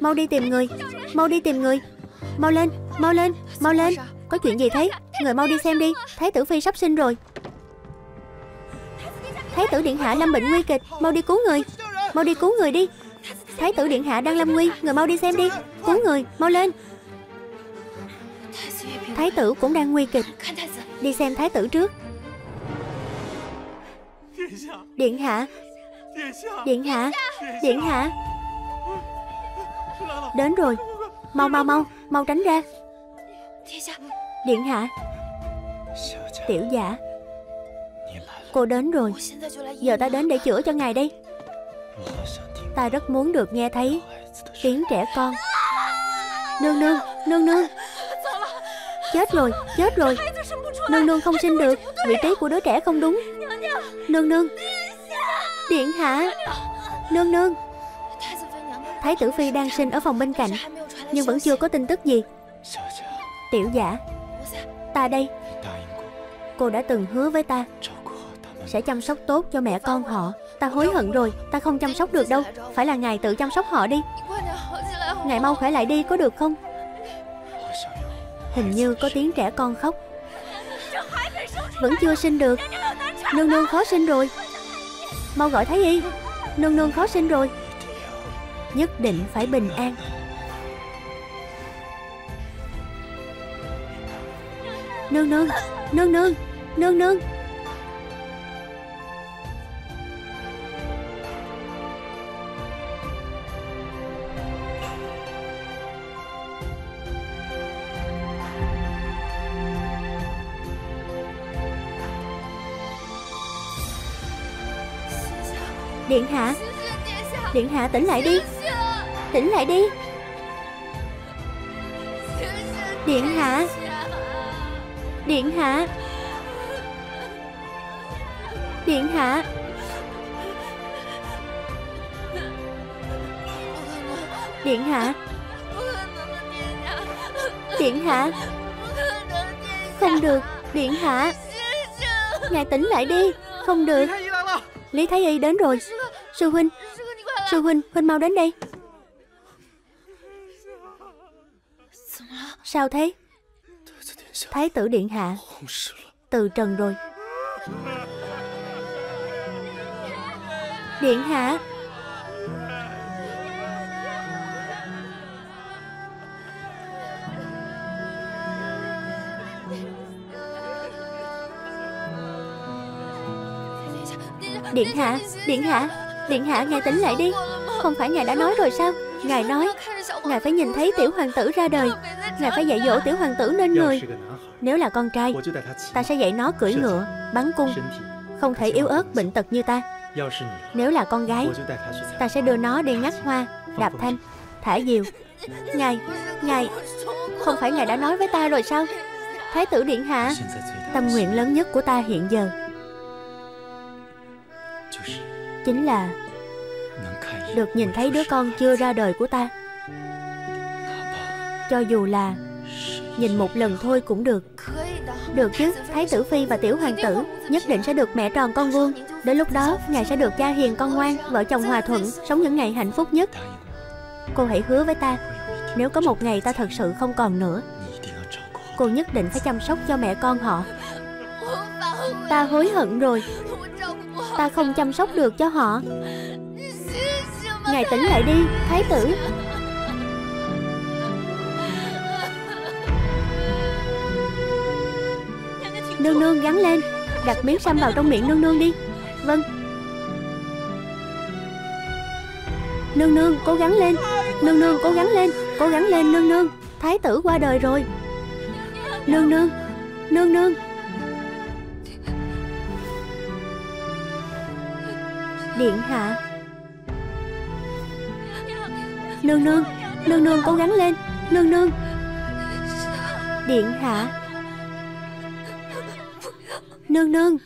Mau đi tìm người. Mau đi tìm người. Mau lên Mau lên Mau lên. Có chuyện gì thế? Người mau đi xem đi. Thái tử Phi sắp sinh rồi. Thái tử Điện Hạ lâm bệnh nguy kịch, Mau đi cứu người. Mau đi cứu người đi. Thái tử Điện Hạ đang lâm nguy, Người mau đi xem đi. Cứu người, Mau lên. Thái tử cũng đang nguy kịch. Đi xem thái tử trước. Điện Hạ. Điện Hạ. Điện Hạ. Đến rồi. Mau mau mau Mau tránh ra. Điện Hạ. Tiểu giả. Cô đến rồi. Giờ ta đến để chữa cho ngài đây. Ta rất muốn được nghe thấy Tiếng trẻ con. Nương nương Nương nương. Chết rồi Chết rồi. Nương nương không sinh được. Vị trí của đứa trẻ không đúng. Nương nương. Điện hạ. Nương nương. Thái tử Phi đang sinh ở phòng bên cạnh, Nhưng vẫn chưa có tin tức gì. Tiểu giả, Ta đây. Cô đã từng hứa với ta, Sẽ chăm sóc tốt cho mẹ con họ. Ta hối hận rồi, Ta không chăm sóc được đâu. Phải là ngài tự chăm sóc họ đi. Ngài mau khỏe lại đi, có được không? Hình như có tiếng trẻ con khóc. Vẫn chưa sinh được. Nương nương khó sinh rồi. Mau gọi Thái Y. Nương nương khó sinh rồi. Nhất định phải bình an. Nương nương Nương nương Nương nương. Điện hạ Điện hạ tỉnh lại đi. Tỉnh lại đi. Điện hạ. Điện hạ. Điện hạ. Điện hạ. Điện hạ. Không được. Điện hạ. Ngài tỉnh lại đi. Không được. Lý Thái Y đến rồi. Sư huynh Sư huynh Huynh mau đến đây. Sao thế? Thái tử Điện Hạ. Từ trần rồi. Điện Hạ. Điện Hạ Điện Hạ. Điện Hạ, ngài tỉnh lại đi. Không phải ngài đã nói rồi sao? Ngài nói, Ngài phải nhìn thấy tiểu hoàng tử ra đời. Ngài phải dạy dỗ tiểu hoàng tử nên người. Nếu là con trai, Ta sẽ dạy nó cưỡi ngựa, Bắn cung, Không thể yếu ớt bệnh tật như ta. Nếu là con gái, Ta sẽ đưa nó đi ngắt hoa, Đạp thanh, Thả diều. Ngài Ngài, Không phải ngài đã nói với ta rồi sao? Thái tử Điện Hạ, Tâm nguyện lớn nhất của ta hiện giờ. Chính là Được nhìn thấy đứa con chưa ra đời của ta. Cho dù là Nhìn một lần thôi cũng được. Được chứ, Thái tử Phi và Tiểu Hoàng tử Nhất định sẽ được mẹ tròn con vuông. Đến lúc đó, Ngài sẽ được cha hiền con ngoan, Vợ chồng hòa thuận, Sống những ngày hạnh phúc nhất. Cô hãy hứa với ta, Nếu có một ngày ta thật sự không còn nữa, Cô nhất định phải chăm sóc cho mẹ con họ. Ta hối hận rồi. Ta không chăm sóc được cho họ. Ngài tỉnh lại đi, Thái tử. Nương nương gắn lên, Đặt miếng xăm vào trong miệng nương nương đi. Vâng. Nương nương, cố gắng lên. Nương nương, cố gắng lên, Cố gắng lên nương nương. Thái tử qua đời rồi. Nương nương Nương nương. Điện hạ Nương nương Nương nương cố gắng lên. Nương nương. Điện hạ Nương nương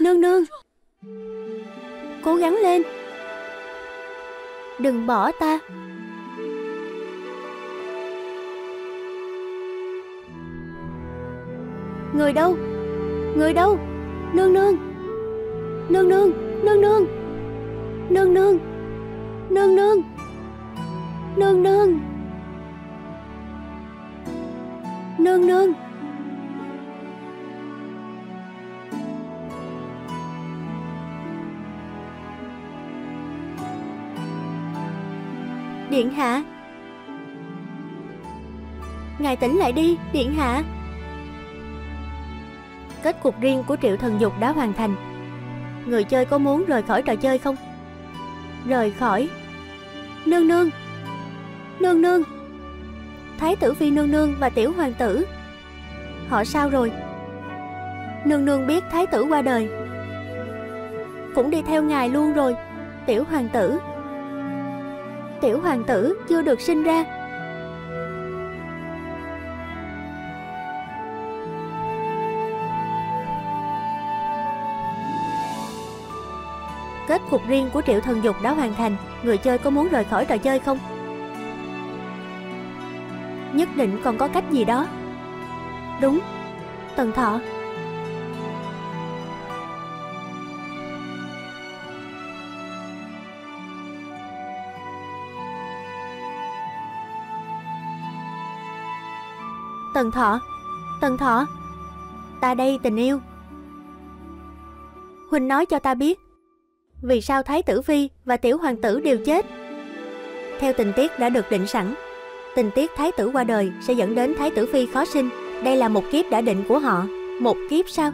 Nương nương. Cố gắng lên. Đừng bỏ ta. Người đâu? Người đâu? Nương nương. Nương nương Nương nương. Nương nương. Nương nương. Nương nương. Nương nương. Điện hạ. Ngài tỉnh lại đi, Điện hạ. Kết cục riêng của Triệu Thần Dục đã hoàn thành. Người chơi có muốn rời khỏi trò chơi không? Rời khỏi. Nương nương Nương nương. Thái tử phi nương nương và tiểu hoàng tử. Họ sao rồi? Nương nương biết thái tử qua đời. Cũng đi theo ngài luôn rồi, Tiểu hoàng tử. Tiểu hoàng tử chưa được sinh ra. Cuộc riêng của Triệu Thần Dục đã hoàn thành. Người chơi có muốn rời khỏi trò chơi không? Nhất định còn có cách gì đó. Đúng. Tần Thọ. Tần Thọ. Tần Thọ. Ta đây tình yêu. Huynh nói cho ta biết. Vì sao Thái tử Phi và Tiểu Hoàng tử đều chết? Theo tình tiết đã được định sẵn Tình tiết Thái tử qua đời sẽ dẫn đến Thái tử Phi khó sinh. Đây là một kiếp đã định của họ. Một kiếp sao?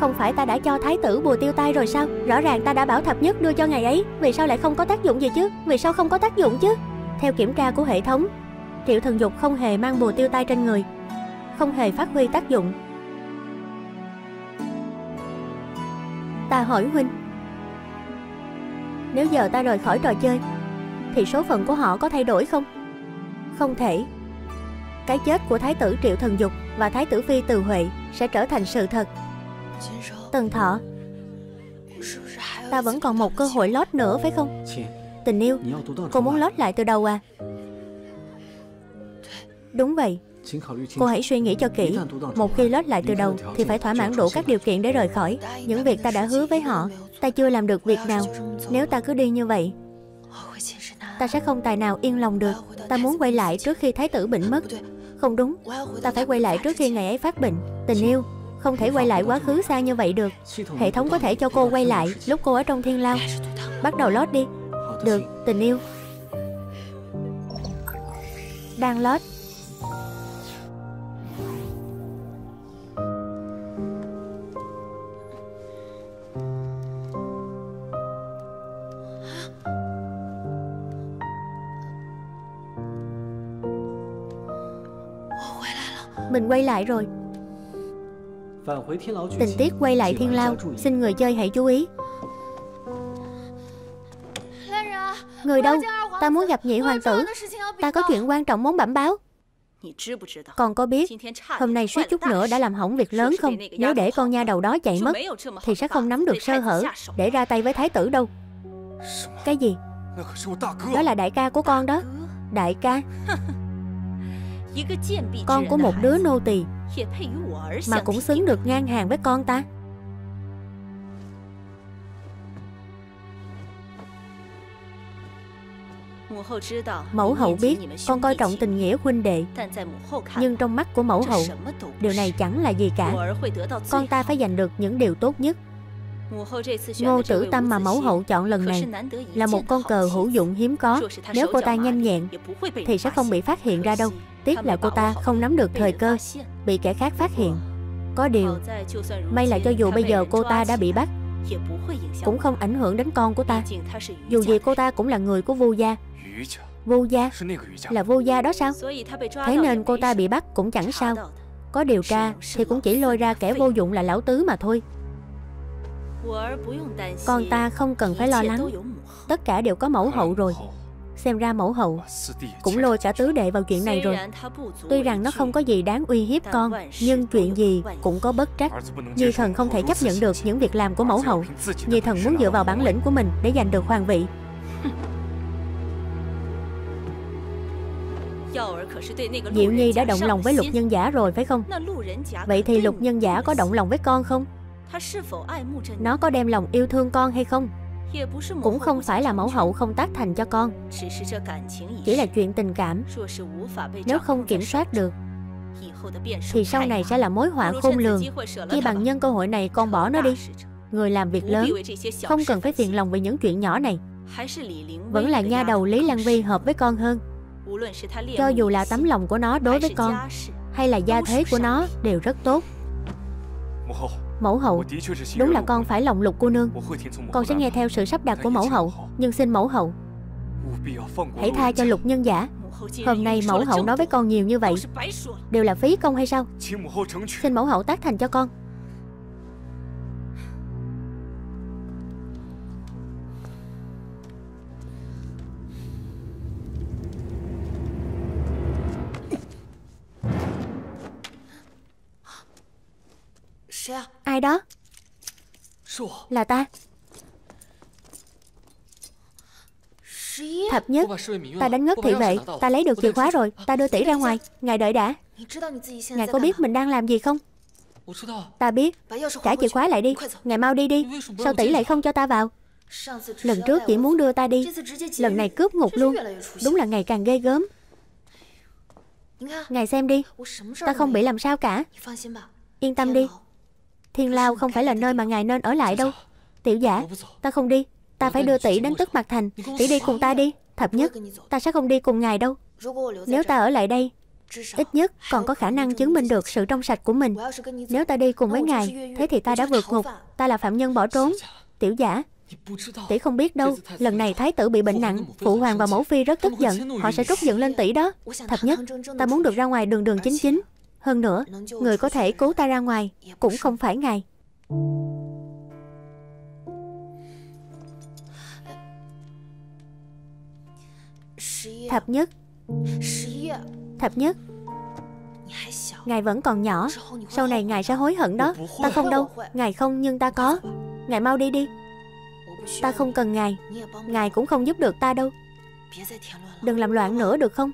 Không phải ta đã cho thái tử bùa tiêu tai rồi sao? Rõ ràng ta đã bảo thập nhất đưa cho ngày ấy. Vì sao lại không có tác dụng gì chứ? Vì sao không có tác dụng chứ? Theo kiểm tra của hệ thống, Triệu Thần Dục không hề mang bùa tiêu tai trên người, không hề phát huy tác dụng. Ta hỏi huynh, nếu giờ ta rời khỏi trò chơi, thì số phận của họ có thay đổi không? Không thể. Cái chết của Thái tử Triệu Thần Dục và Thái tử Phi Từ Huệ sẽ trở thành sự thật. Tần Thọ, ta vẫn còn một cơ hội lót nữa phải không? tình yêu Cô muốn lót lại từ đầu à Đúng vậy Cô hãy suy nghĩ cho kỹ. Một khi lót lại từ đầu Thì phải thỏa mãn đủ các điều kiện để rời khỏi. Những việc ta đã hứa với họ Ta chưa làm được việc nào. Nếu ta cứ đi như vậy Ta sẽ không tài nào yên lòng được. Ta muốn quay lại trước khi thái tử bệnh mất. Không đúng. Ta phải quay lại trước khi ngày ấy phát bệnh. Tình yêu Không thể quay lại quá khứ xa như vậy được. Hệ thống có thể cho cô quay lại Lúc cô ở trong thiên lao. Bắt đầu lót đi. Được, tình yêu. Đang lót Mình quay lại rồi. Tình tiết quay lại thiên lao. Xin người chơi hãy chú ý. Người đâu? Ta muốn gặp nhị hoàng tử. Ta có chuyện quan trọng muốn bẩm báo. Còn có biết, Hôm nay suýt chút nữa đã làm hỏng việc lớn không? Nếu để con nha đầu đó chạy mất, Thì sẽ không nắm được sơ hở Để ra tay với thái tử đâu. Cái gì? Đó là đại ca của con đó. Đại ca. Con của một đứa nô tỳ Mà cũng xứng được ngang hàng với con ta. Mẫu hậu biết con coi trọng tình nghĩa huynh đệ Nhưng trong mắt của mẫu hậu Điều này chẳng là gì cả. Con ta phải giành được những điều tốt nhất. Ngô tử tâm mà mẫu hậu chọn lần này Là một con cờ hữu dụng hiếm có. Nếu cô ta nhanh nhẹn Thì sẽ không bị phát hiện ra đâu Tiếc là cô ta không nắm được thời cơ, Bị kẻ khác phát hiện. Có điều, May là cho dù bây giờ cô ta đã bị bắt, Cũng không ảnh hưởng đến con của ta. Dù gì cô ta cũng là người của Vu gia. Vô gia Là vô gia đó sao? Thế nên cô ta bị bắt cũng chẳng sao. Có điều tra thì cũng chỉ lôi ra kẻ vô dụng là lão tứ mà thôi. Con ta không cần phải lo lắng. Tất cả đều có mẫu hậu rồi. Xem ra mẫu hậu Cũng lôi cả tứ đệ vào chuyện này rồi. Tuy rằng nó không có gì đáng uy hiếp con Nhưng chuyện gì cũng có bất trắc. Nhi thần không thể chấp nhận được những việc làm của mẫu hậu. Nhi thần muốn dựa vào bản lĩnh của mình Để giành được hoàng vị. Diệu Nhi đã động lòng với lục nhân giả rồi phải không? Vậy thì lục nhân giả có động lòng với con không? Nó có đem lòng yêu thương con hay không Cũng không phải là mẫu hậu không tác thành cho con. Chỉ là chuyện tình cảm Nếu không kiểm soát được Thì sau này sẽ là mối họa khôn lường。Khi bằng nhân cơ hội này con bỏ nó đi。Người làm việc lớn Không cần phải phiền lòng vì những chuyện nhỏ này。Vẫn là nha đầu Lý Lăng Vi hợp với con hơn。Cho dù là tấm lòng của nó đối với con Hay là gia thế của nó đều rất tốt Mẫu hậu. Đúng là con phải lòng lục cô nương. Con sẽ nghe theo sự sắp đặt của mẫu hậu, Nhưng xin mẫu hậu. Hãy tha cho lục nhân giả. Hôm nay mẫu hậu nói với con nhiều như vậy. Đều là phí công hay sao? Xin mẫu hậu tác thành cho con. Ai đó? Là ta. Thập nhất. Ta đánh ngất thị vệ. Ta lấy được chìa khóa rồi. Ta đưa tỷ ra ngoài. Ngài đợi đã. Ngài có biết mình đang làm gì không? Ta biết. Trả chìa khóa lại đi. Ngài mau đi đi. Sao tỷ lại không cho ta vào? Lần trước chỉ muốn đưa ta đi. Lần này cướp ngục luôn. Đúng là ngày càng ghê gớm. Ngài xem đi. Ta không bị làm sao cả. Yên tâm đi Thiên Lao không phải là nơi mà ngài nên ở lại đâu. Tiểu giả, Ta không đi. Ta phải đưa tỷ đến tức mặt thành. Tỷ đi cùng ta đi. Thập nhất, Ta sẽ không đi cùng ngài đâu. Nếu ta ở lại đây, Ít nhất còn có khả năng chứng minh được sự trong sạch của mình. Nếu ta đi cùng với ngài, Thế thì ta đã vượt ngục. Ta là phạm nhân bỏ trốn. Tiểu giả, Tỷ không biết đâu, Lần này thái tử bị bệnh nặng, Phụ hoàng và mẫu phi rất tức giận. Họ sẽ trút giận lên tỷ đó. Thập nhất, Ta muốn được ra ngoài đường đường chính chính hơn nữa, người có thể cứu ta ra ngoài cũng không phải ngài. Thập nhất. Thập nhất. Ngài vẫn còn nhỏ. Sau này ngài sẽ hối hận đó. Ta không đâu. Ngài không nhưng ta có. Ngài mau đi đi. Ta không cần ngài. Ngài cũng không giúp được ta đâu. Đừng làm loạn nữa được không?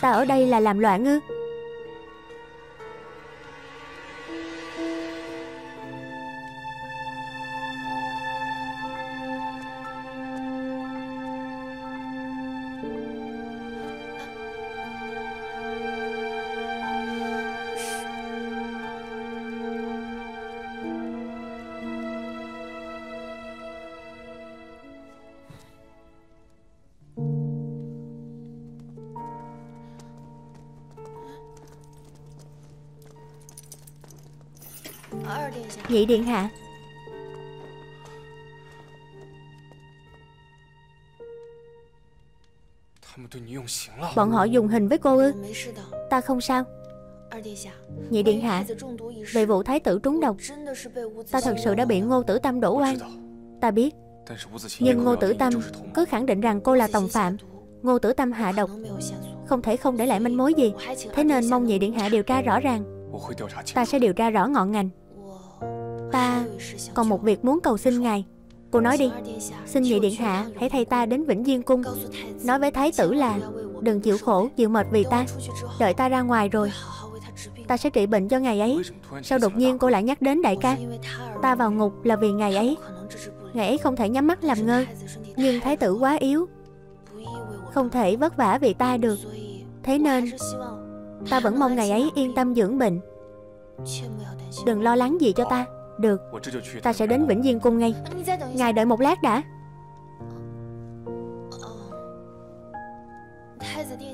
Ta ở đây là làm loạn ư? Nhị điện hạ. Bọn họ dùng hình với cô ư? Ta không sao. Nhị điện hạ Về vụ thái tử trúng độc. Ta thật sự đã bị ngô tử tâm đổ oan. Ta biết. Nhưng ngô tử tâm cứ khẳng định rằng cô là tòng phạm. Ngô tử tâm hạ độc. Không thể không để lại manh mối gì. Thế nên mong nhị điện hạ điều tra rõ ràng. Ta sẽ điều tra rõ ngọn ngành. Ta. Còn một việc muốn cầu xin ngài. Cô nói đi. Xin nhị điện hạ, hãy thay ta đến Vĩnh Diên Cung. Nói với thái tử là, Đừng chịu khổ, chịu mệt vì ta. Đợi ta ra ngoài rồi. Ta sẽ trị bệnh cho ngày ấy. Sao đột nhiên cô lại nhắc đến đại ca. Ta vào ngục là vì ngày ấy. Ngày ấy không thể nhắm mắt làm ngơ. Nhưng thái tử quá yếu. Không thể vất vả vì ta được. Thế nên, Ta vẫn mong ngày ấy yên tâm dưỡng bệnh. Đừng lo lắng gì cho ta được. Ta sẽ đến Vĩnh Diên Cung ngay. Ngài đợi một lát đã.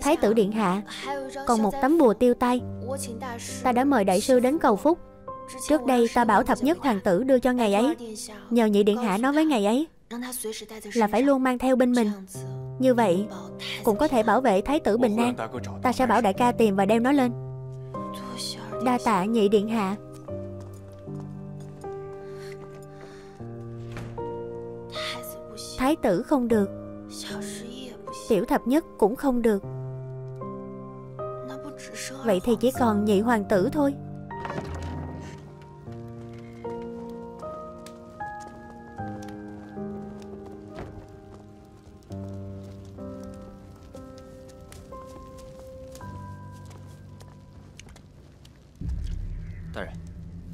Thái tử Điện Hạ Còn một tấm bùa tiêu tay Ta đã mời đại sư đến cầu phúc. Trước đây ta bảo thập nhất hoàng tử đưa cho ngày ấy. Nhờ nhị Điện Hạ nói với ngày ấy. Là phải luôn mang theo bên mình. Như vậy Cũng có thể bảo vệ thái tử bình an. Ta sẽ bảo đại ca tìm và đem nó lên. Đa tạ nhị Điện Hạ Thái tử không được. Tiểu thập nhất cũng không được. Vậy thì chỉ còn nhị hoàng tử thôi.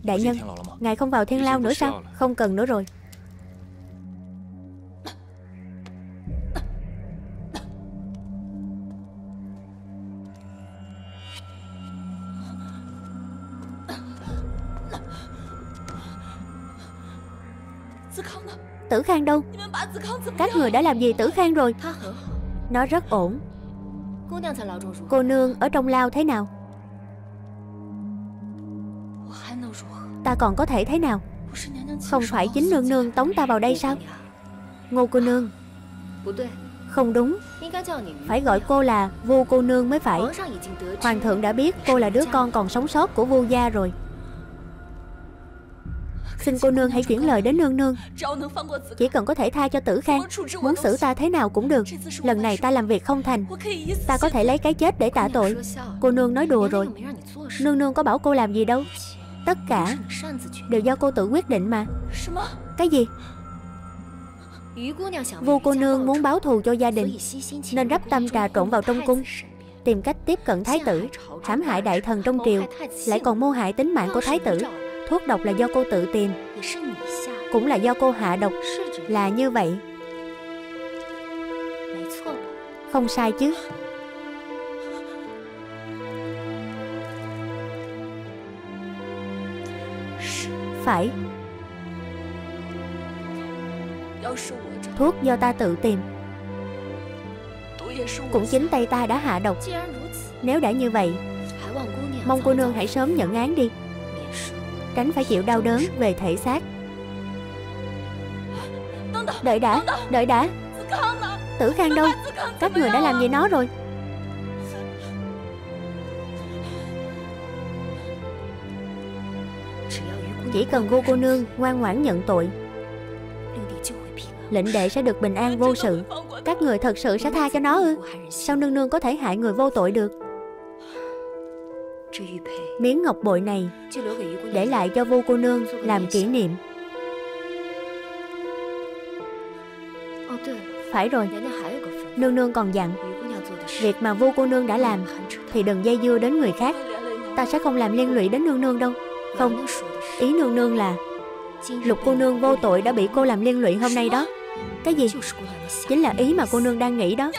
Đại nhân Ngài không vào thiên lao nữa sao? Không cần nữa rồi Tử Khang đâu? Các người đã làm gì Tử Khang rồi? Nó rất ổn. Cô nương ở trong lao thế nào? Ta còn có thể thế nào? Không phải chính nương nương tống ta vào đây sao? Ngô cô nương. Không đúng. Phải gọi cô là vua cô nương mới phải. Hoàng thượng đã biết cô là đứa con còn sống sót của vua gia rồi Xin cô nương hãy chuyển lời đến nương nương. Chỉ cần có thể tha cho tử khang, Muốn xử ta thế nào cũng được. Lần này ta làm việc không thành. Ta có thể lấy cái chết để tạ tội. Cô nương nói đùa rồi. Nương nương có bảo cô làm gì đâu. Tất cả đều do cô tự quyết định mà. Cái gì? Vua cô nương muốn báo thù cho gia đình, Nên rắp tâm trà trộn vào trong cung, Tìm cách tiếp cận thái tử, hãm hại đại thần trong triều, Lại còn mưu hại tính mạng của thái tử. Thuốc độc là do cô tự tìm. Cũng là do cô hạ độc. Là như vậy. Không sai chứ. Phải. Thuốc do ta tự tìm. Cũng chính tay ta đã hạ độc. Nếu đã như vậy, Mong cô nương hãy sớm nhận án đi. Tránh phải chịu đau đớn về thể xác. Đợi đã, đợi đã. Tử Khang đâu? Các người đã làm gì nó rồi? Chỉ cần cô cô nương ngoan ngoãn nhận tội Lệnh đệ sẽ được bình an vô sự. Các người thật sự sẽ tha cho nó ư? Sao nương nương có thể hại người vô tội được? Miếng ngọc bội này Để lại cho vô cô nương làm kỷ niệm. Phải rồi, Nương nương còn dặn, Việc mà vô cô nương đã làm Thì đừng dây dưa đến người khác. Ta sẽ không làm liên lụy đến nương nương đâu. Không, Ý nương nương là, Lục cô nương vô tội đã bị cô làm liên lụy hôm nay đó. Cái gì? Chính là ý mà cô nương đang nghĩ đó.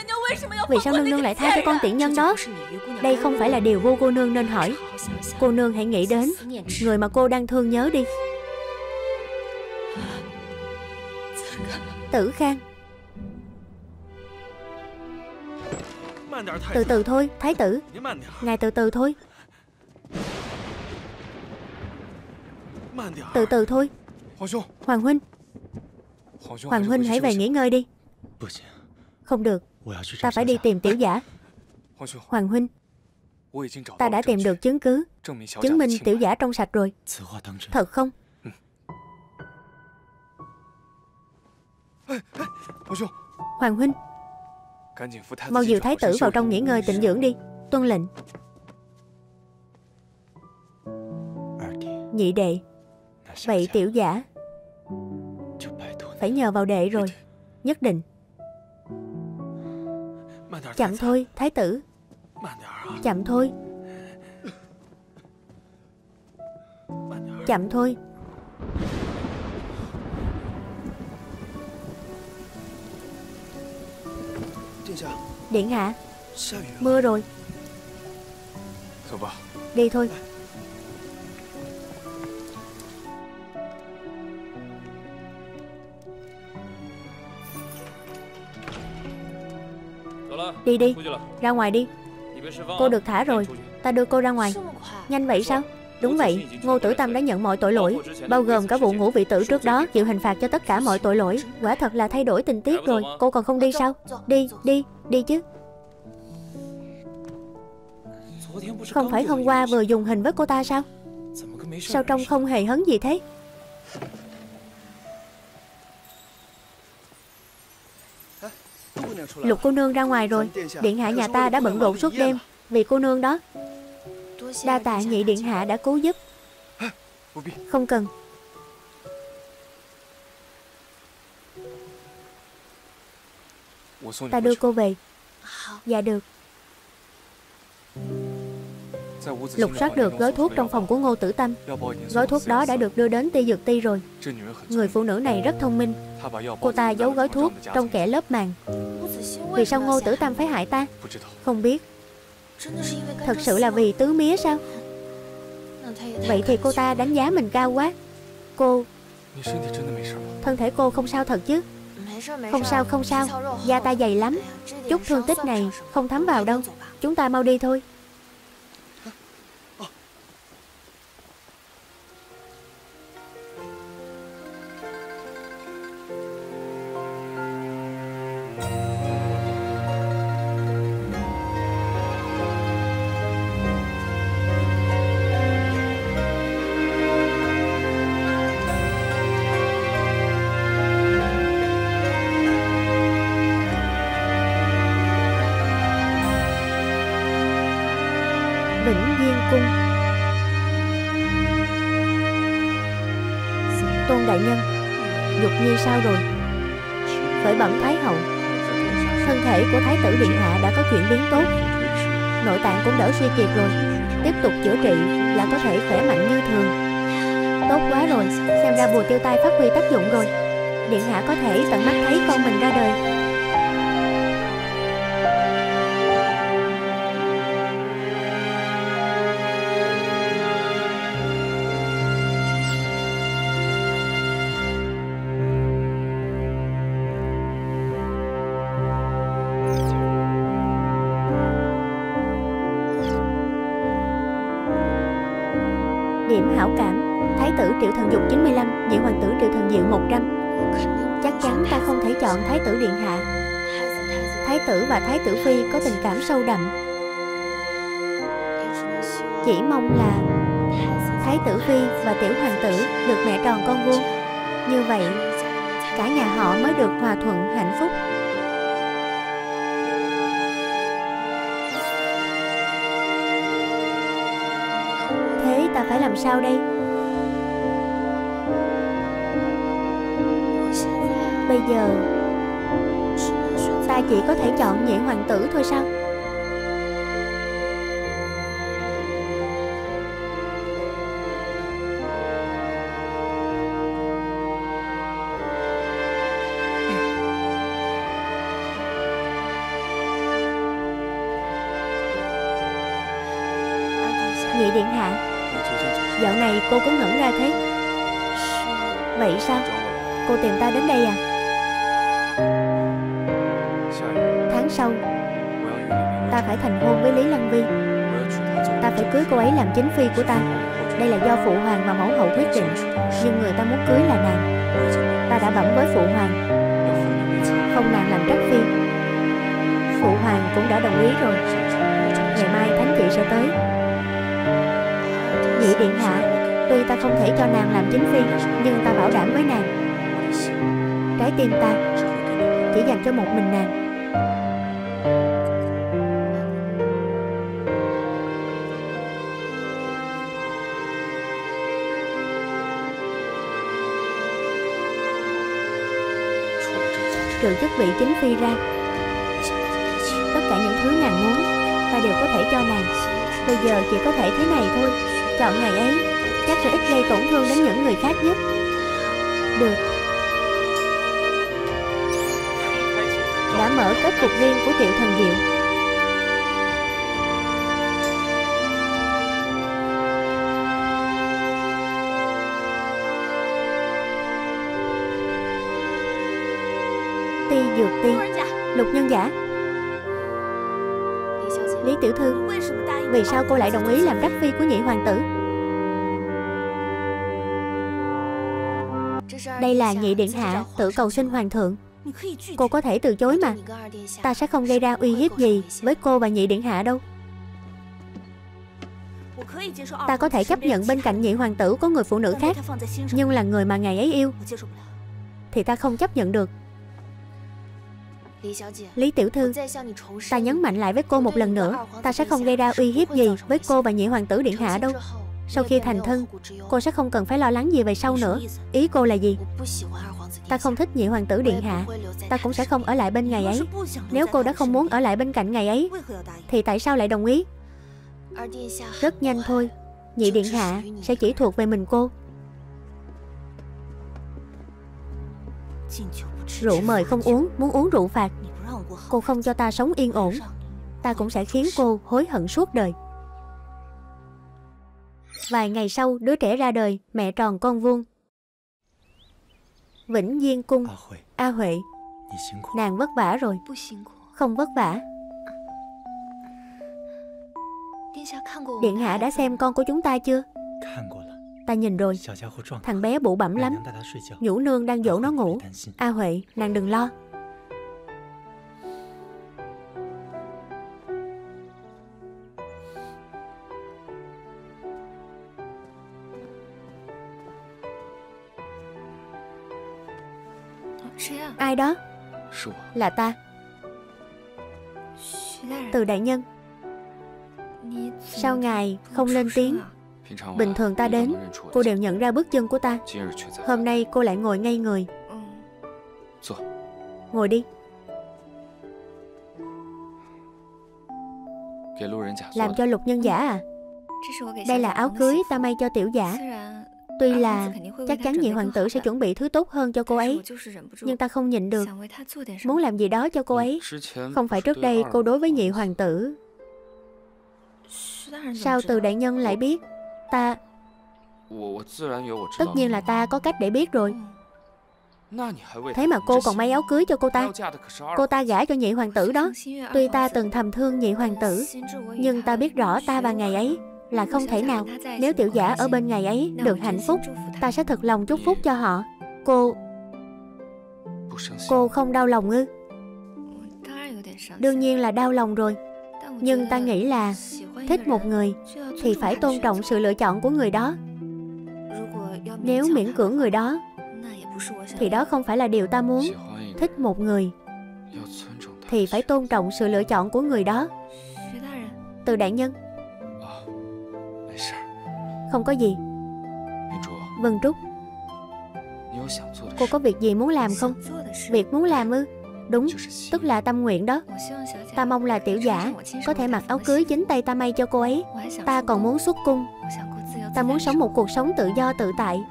Vì sao nương nương lại tha cho con tiện nhân đó? Đây không phải là điều vô cô nương nên hỏi. Cô nương hãy nghĩ đến Người mà cô đang thương nhớ đi. Tử Khang. Từ từ thôi, thái tử. Ngài từ từ thôi. Từ từ thôi. Hoàng huynh Hoàng huynh hãy về nghỉ ngơi đi. Không được. Ta phải đi tìm tiểu giả. Hoàng huynh Ta đã tìm được chứng cứ. Chứng minh tiểu giả trong sạch rồi. Thật không? Hoàng huynh Mau dìu thái tử vào trong nghỉ ngơi tịnh dưỡng đi. Tuân lệnh. Nhị đệ. Vậy tiểu giả Phải nhờ vào đệ rồi. Nhất định. Chậm thôi thái tử. Chậm thôi. Chậm thôi. Điện hạ. Mưa rồi. Đi thôi Đi đi. Ra ngoài đi. Cô được thả rồi. Ta đưa cô ra ngoài. Nhanh vậy sao? Đúng vậy, Ngô Tử Tâm đã nhận mọi tội lỗi, bao gồm cả vụ ngũ vị tử trước đó chịu hình phạt cho tất cả mọi tội lỗi. Quả thật là thay đổi tình tiết rồi, cô còn không đi sao? Đi, đi, đi chứ. Không phải hôm qua vừa dùng hình với cô ta sao? Sao trông không hề hấn gì thế? Lục cô nương ra ngoài rồi. Điện hạ nhà ta đã bận rộn suốt đêm. Vì cô nương đó, Đa tạ nhị điện hạ đã cứu giúp. Không cần. Ta đưa cô về. Dạ được. Lục soát được gói thuốc trong phòng của Ngô Tử Tâm. Gói thuốc đó đã được đưa đến ti dược ti rồi. Người phụ nữ này rất thông minh. Cô ta giấu gói thuốc trong kẻ lớp màng. Vì sao Ngô Tử Tâm phải hại ta? Không biết. Thật sự là vì tứ mía sao? Vậy thì cô ta đánh giá mình cao quá. Cô, Thân thể cô không sao thật chứ? Không sao không sao. Da ta dày lắm. Chút thương tích này không thấm vào đâu. Chúng ta mau đi thôi. Suy kiệt rồi. Tiếp tục chữa trị là có thể khỏe mạnh như thường. Tốt quá rồi, Xem ra bùa tiêu tai phát huy tác dụng rồi. Điện Hạ có thể tận mắt thấy con mình ra đời. Sâu đậm. Chỉ mong là Thái tử Phi và Tiểu Hoàng tử được mẹ tròn con vuông. Như vậy, Cả nhà họ mới được hòa thuận hạnh phúc. Thế ta phải làm sao đây? Bây giờ, Ta chỉ có thể chọn nhị hoàng tử thôi sao? Cô tìm ta đến đây à? Sau Ta phải thành hôn với Lý Lăng Vi. Ta phải cưới cô ấy làm chính phi của ta Đây là do phụ hoàng và mẫu hậu quyết định. Nhưng người ta muốn cưới là nàng. Ta đã bẩm với phụ hoàng. Không nàng làm trắc phi. Phụ hoàng cũng đã đồng ý rồi. Ngày mai thánh chị sẽ tới. Nhị điện hạ Tuy ta không thể cho nàng làm chính phi Nhưng ta bảo đảm với nàng Trái tim ta, Chỉ dành cho một mình nàng. Trừ chức vị chính phi ra, Tất cả những thứ nàng muốn, Ta đều có thể cho nàng. Bây giờ chỉ có thể thế này thôi, Chọn ngày ấy, Chắc sẽ ít gây tổn thương đến những người khác nhất. Được. Mở kết cục riêng của Tiểu Thần Diệu. Ti Dược Ti, Lục nhân giả. Lý Tiểu Thư, Vì sao cô lại đồng ý làm đắc phi của nhị hoàng tử? Đây là nhị điện hạ tự cầu sinh hoàng thượng. Cô có thể từ chối mà. Ta sẽ không gây ra uy hiếp gì với cô và nhị điện hạ đâu. Ta có thể chấp nhận bên cạnh nhị hoàng tử có người phụ nữ khác Nhưng là người mà ngài ấy yêu. Thì ta không chấp nhận được. Lý tiểu thư Ta nhấn mạnh lại với cô một lần nữa Ta sẽ không gây ra uy hiếp gì với cô và nhị hoàng tử điện hạ đâu. Sau khi thành thân Cô sẽ không cần phải lo lắng gì về sau nữa. Ý cô là gì Ta không thích nhị hoàng tử điện hạ. Ta cũng sẽ không ở lại bên ngày ấy. Nếu cô đã không muốn ở lại bên cạnh ngày ấy, Thì tại sao lại đồng ý? Rất nhanh thôi. Nhị Điện Hạ sẽ chỉ thuộc về mình cô. Rượu mời không uống, Muốn uống rượu phạt. Cô không cho ta sống yên ổn. Ta cũng sẽ khiến cô hối hận suốt đời. Vài ngày sau, đứa trẻ ra đời, Mẹ tròn con vuông. Vĩnh Diên Cung. A Huệ. Nàng vất vả rồi. Không vất vả. Điện hạ đã xem con của chúng ta chưa? Ta nhìn rồi. Thằng bé bụ bẩm lắm. Nhũ nương đang dỗ nó ngủ. A Huệ nàng đừng lo Ai đó? Là ta. Từ đại nhân. Sao ngài không lên tiếng Bình thường ta đến Cô đều nhận ra bước chân của ta. Hôm nay cô lại ngồi ngay người. Ngồi đi. Làm cho lục nhân giả à? Đây là áo cưới ta may cho tiểu giả Tuy là chắc chắn nhị hoàng tử sẽ chuẩn bị thứ tốt hơn cho cô ấy. Nhưng ta không nhịn được. Muốn làm gì đó cho cô ấy. Không phải trước đây cô đối với nhị hoàng tử. Sao từ đại nhân lại biết? Ta Tất nhiên là ta có cách để biết rồi. Thế mà cô còn may áo cưới cho cô ta. Cô ta gả cho nhị hoàng tử đó. Tuy ta từng thầm thương nhị hoàng tử Nhưng ta biết rõ ta và ngày ấy là không thể nào. Nếu tiểu giả ở bên ngày ấy được hạnh phúc, Ta sẽ thật lòng chúc phúc cho họ. Cô Cô không đau lòng ư? Đương nhiên là đau lòng rồi. Nhưng ta nghĩ là Thích một người Thì phải tôn trọng sự lựa chọn của người đó. Nếu miễn cưỡng người đó, Thì đó không phải là điều ta muốn. Thích một người Thì phải tôn trọng sự lựa chọn của người đó. Từ đại nhân không có gì. Vân Trúc. Cô có việc gì muốn làm không? Việc muốn làm ư? Đúng, tức là tâm nguyện đó. Ta mong là tiểu giả Có thể mặc áo cưới chính tay ta may cho cô ấy. Ta còn muốn xuất cung. Ta muốn sống một cuộc sống tự do tự tại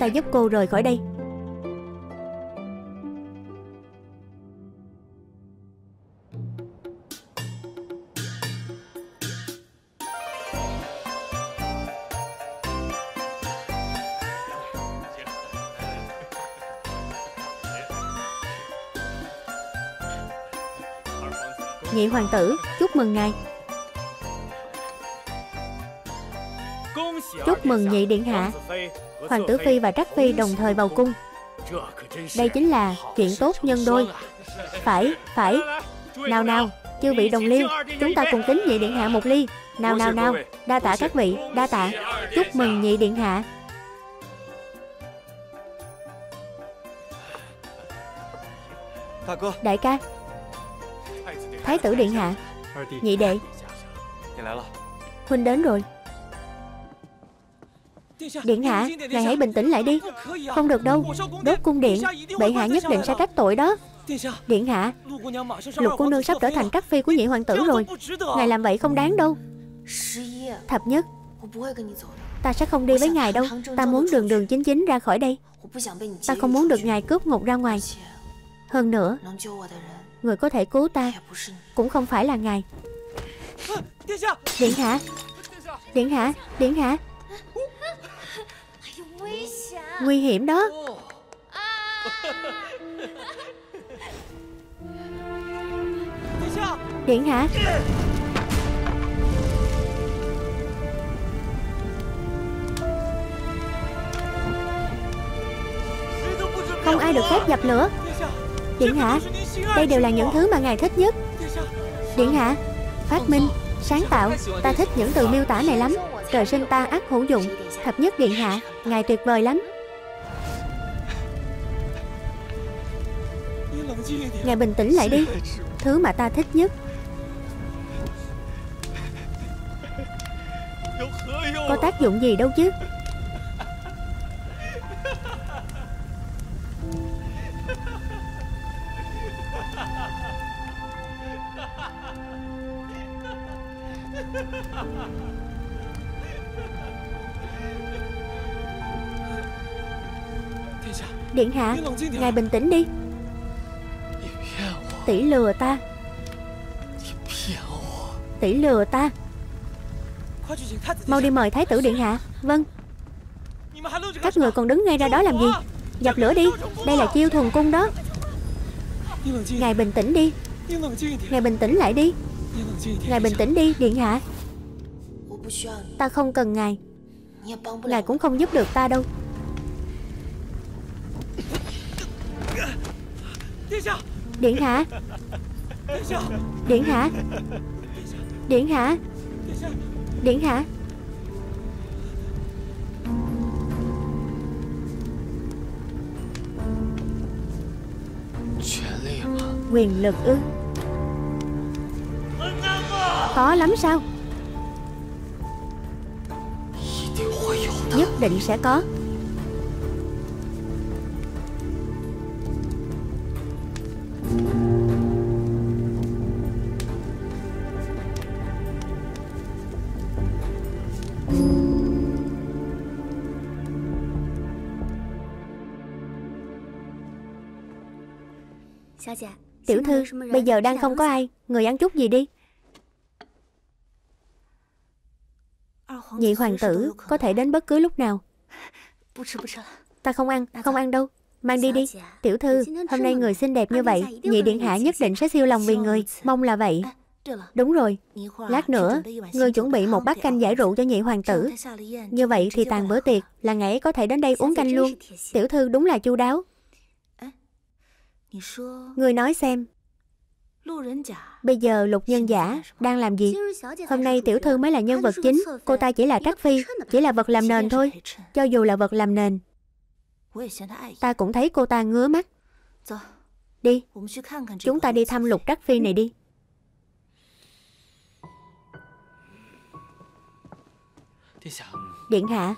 Ta giúp cô rời khỏi đây. Nhị hoàng tử, chúc mừng ngài. Chúc mừng nhị điện hạ. Hoàng tử Phi và Trắc Phi đồng thời vào cung. Đây chính là chuyện tốt nhân đôi. Phải, phải. Nào nào, chư vị đồng liêu Chúng ta cùng kính nhị điện hạ một ly. Nào nào nào, đa tạ các vị, đa tạ. Chúc mừng nhị điện hạ. Đại ca. Thái tử điện hạ. Nhị đệ. Huynh đến rồi. Điện hạ, ngài hãy bình tĩnh lại đi. Không được đâu Đốt cung điện Bệ hạ nhất định sẽ trách tội đó. Điện hạ Lục cô nương sắp trở thành trắc phi của nhị hoàng tử rồi. Ngài làm vậy không đáng đâu. Thập nhất Ta sẽ không đi với ngài đâu. Ta muốn đường đường chính chính ra khỏi đây. Ta không muốn được ngài cướp ngục ra ngoài. Hơn nữa Người có thể cứu ta Cũng không phải là ngài. Điện hạ Điện hạ. Điện hạ Nguy hiểm đó. Điện hạ Không ai được phép dập lửa. Điện hạ Đây đều là những thứ mà ngài thích nhất. Điện hạ Phát minh. Sáng tạo, ta thích những từ miêu tả này lắm. Trời sinh ta ác hữu dụng Thập nhất điện hạ, ngài tuyệt vời lắm. Ngài bình tĩnh lại đi Thứ mà ta thích nhất. Có tác dụng gì đâu chứ? Điện hạ Ngài bình tĩnh đi. Tỷ lừa ta. Tỷ lừa ta. Mau đi mời Thái tử Điện Hạ. Vâng. Các người còn đứng ngay ra đó làm gì? Dập lửa đi. Đây là chiêu thường cung đó. Ngài bình tĩnh đi. Ngài bình tĩnh lại đi Ngài bình tĩnh đi, Điện Hạ. Ta không cần ngài. Ngài cũng không giúp được ta đâu. Điện hạ. Điện hạ. Điện hạ. Điện hạ. Quyền lực ư? Có lắm sao? Nhất định sẽ có. Tiểu thư, bây giờ đang không có ai. Người ăn chút gì đi Nhị hoàng tử có thể đến bất cứ lúc nào. Ta không ăn, không ăn đâu. Mang đi đi. Tiểu thư, hôm nay người xinh đẹp như vậy Nhị điện hạ nhất định sẽ siêu lòng vì người. Mong là vậy. Đúng rồi, lát nữa Người chuẩn bị một bát canh giải rượu cho nhị hoàng tử. Như vậy thì tàn bữa tiệc Là ngày ấy có thể đến đây uống canh luôn. Tiểu thư đúng là chu đáo. Người nói xem. Bây giờ lục nhân giả đang làm gì? Hôm nay tiểu thư mới là nhân vật chính Cô ta chỉ là trắc phi Chỉ là vật làm nền thôi. Cho dù là vật làm nền. Ta cũng thấy cô ta ngứa mắt. Đi. Chúng ta đi thăm lục trắc phi này đi. Điện hạ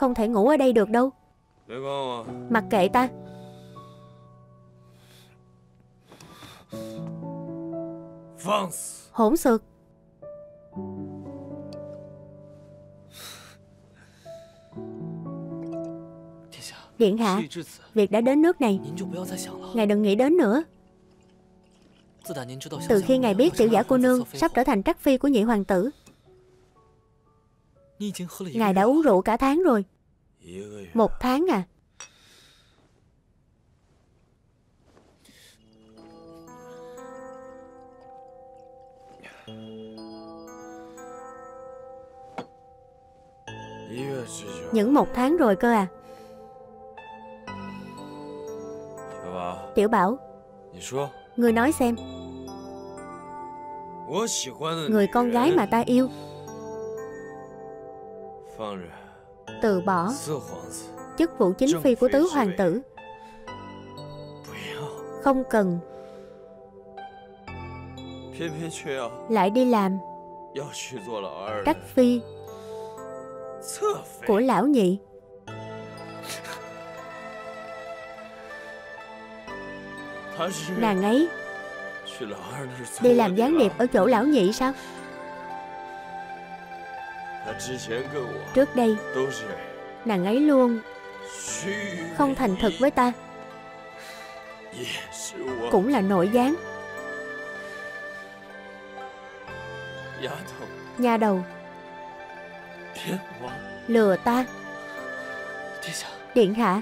Không thể ngủ ở đây được đâu. Mặc kệ ta Hỗn xược. Điện hạ, Việc đã đến nước này. Ngài đừng nghĩ đến nữa. Từ khi ngài biết tiểu giả cô nương Sắp trở thành trắc phi của nhị hoàng tử, Ngài đã uống rượu cả tháng rồi. Một tháng à? Những một tháng rồi cơ à. Tiểu Bảo, Người nói xem. Người con gái mà ta yêu. Từ bỏ Chức vụ chính phi của tứ hoàng tử. Không cần. Lại đi làm. Trắc phi của lão nhị. Nàng ấy Đi làm gián điệp ở chỗ lão nhị sao? Trước đây Nàng ấy luôn Không thành thực với ta. Cũng là nội gián. Nhà đầu Lừa ta. Điện hạ.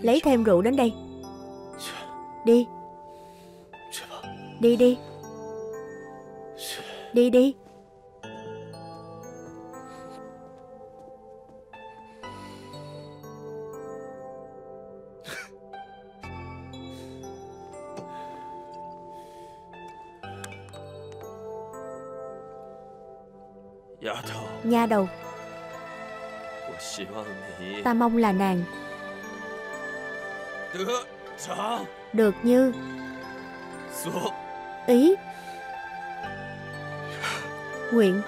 Lấy thêm rượu đến đây. Đi. Đi đi. Đi đi Nha đầu Ta mong là nàng. Được như. Ý. Nguyện.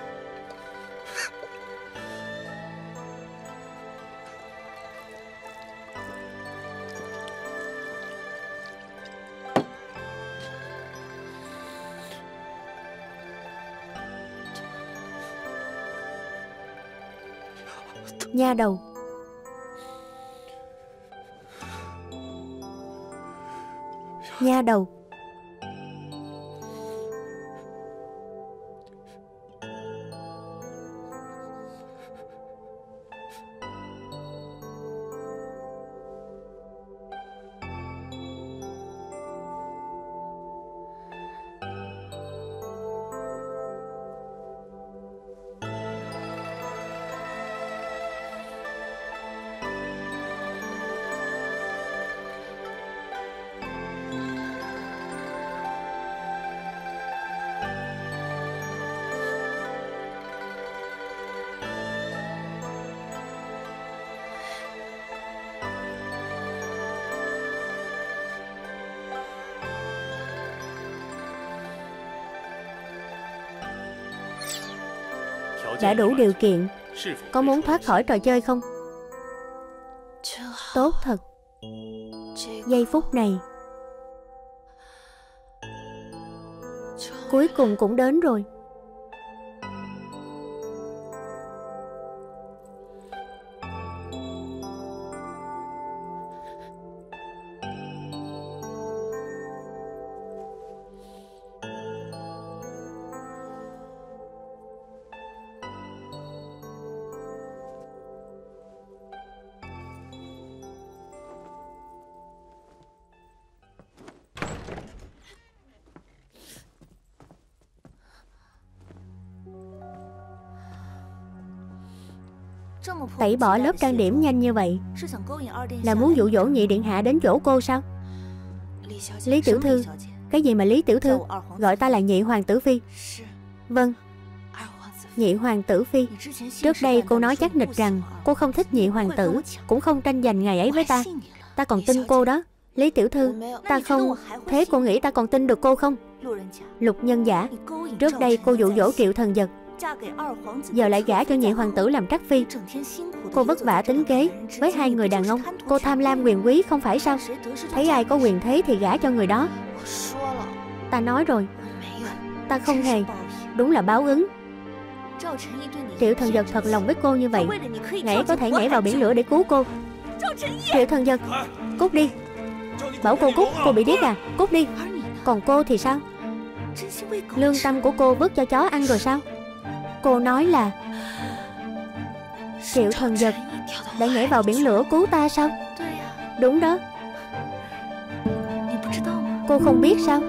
Nha đầu. Nha đầu. Đã đủ điều kiện. Có muốn thoát khỏi trò chơi không? Tốt thật. Giây phút này, Cuối cùng cũng đến rồi. Tẩy bỏ lớp trang điểm nhanh như vậy. Là muốn dụ dỗ nhị điện hạ đến chỗ cô sao? Lý tiểu thư. Cái gì mà Lý tiểu thư? Gọi ta là nhị hoàng tử phi. Vâng. Nhị hoàng tử phi. Trước đây cô nói chắc nịch rằng Cô không thích nhị hoàng tử Cũng không tranh giành ngày ấy với ta. Ta còn tin cô đó. Lý tiểu thư Ta không Thế cô nghĩ ta còn tin được cô không? Lục nhân giả. Trước đây cô dụ dỗ triệu thần giật Giờ lại gả cho nhị hoàng tử làm trắc phi. Cô vất vả tính kế. Với hai người đàn ông, Cô tham lam quyền quý không phải sao? Thấy ai có quyền thế thì gả cho người đó. Ta nói rồi. Ta không hề. Đúng là báo ứng. Triệu thần giật thật lòng với cô như vậy. Ngã có thể nhảy vào biển lửa để cứu cô. Triệu thần giật Cút đi. Bảo cô cút, Cô bị điếc à? Cút đi. Còn cô thì sao? Lương tâm của cô vứt cho chó ăn rồi sao? Cô nói là Triệu thần giật Đã nhảy vào biển lửa cứu ta sao? Đúng đó. Cô không biết sao?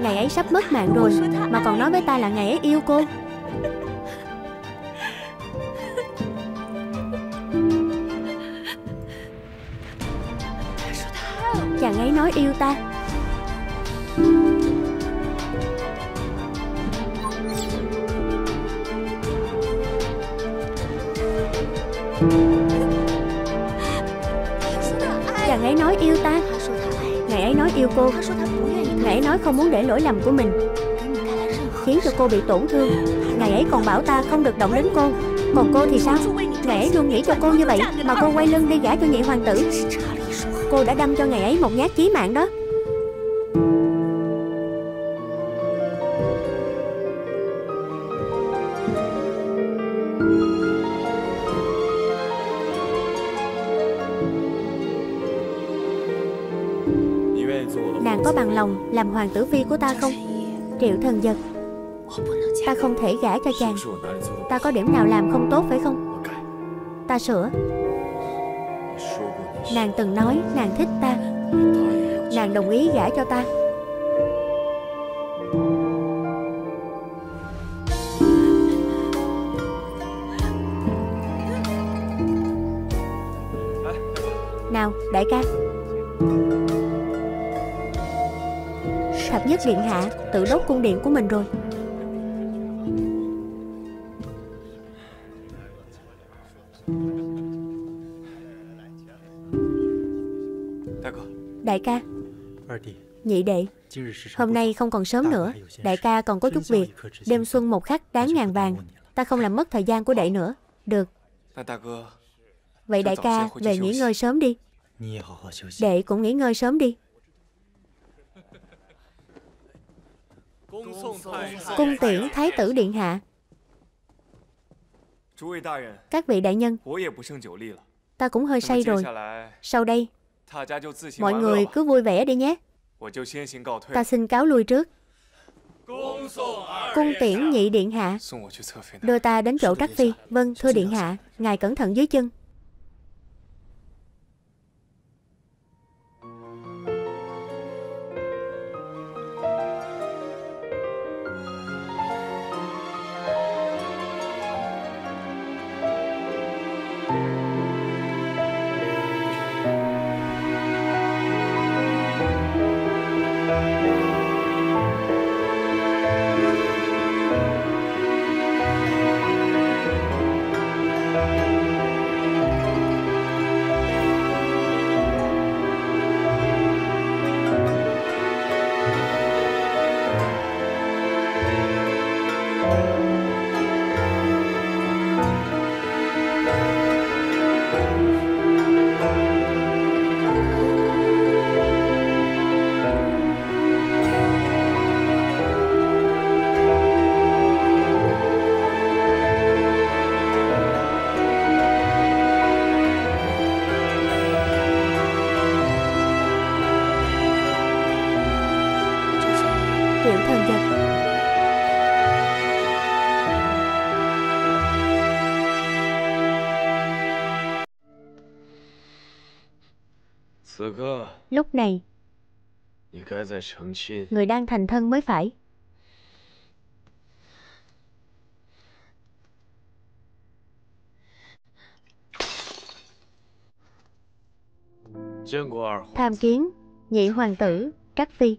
Ngày ấy sắp mất mạng rồi, Mà còn nói với ta là ngày ấy yêu cô. Chàng ấy nói yêu ta. Cô Ngài ấy nói không muốn để lỗi lầm của mình, Khiến cho cô bị tổn thương. Ngày ấy còn bảo ta không được động đến cô. Còn cô thì sao? Ngài ấy luôn nghĩ cho cô như vậy Mà cô quay lưng đi gả cho nhị hoàng tử. Cô đã đâm cho ngài ấy một nhát chí mạng đó. Làm hoàng tử phi của ta không? Triệu thần giật. Ta không thể gả cho chàng. Ta có điểm nào làm không tốt phải không? Ta sửa. Nàng từng nói nàng thích ta. Nàng đồng ý gả cho ta. Điện hạ, tự đốt cung điện của mình rồi. Đại ca, Nhị đệ, Hôm nay không còn sớm nữa. Đại ca còn có chút việc. Đêm xuân một khắc đáng ngàn vàng. Ta không làm mất thời gian của đệ nữa. Được. Vậy đại ca, về nghỉ ngơi sớm đi. Đệ cũng nghỉ ngơi sớm đi. Cung tiễn Thái tử Điện Hạ。Các vị đại nhân。Ta cũng hơi say rồi。Sau đây。Mọi người cứ vui vẻ đi nhé。Ta xin cáo lui trước。Cung tiễn nhị điện hạ。Đưa ta đến chỗ Trắc Phi Vâng thưa điện hạ。Ngài cẩn thận dưới chân Lúc này. Người đang thành thân mới phải. Tham kiến Nhị hoàng tử Trắc Phi.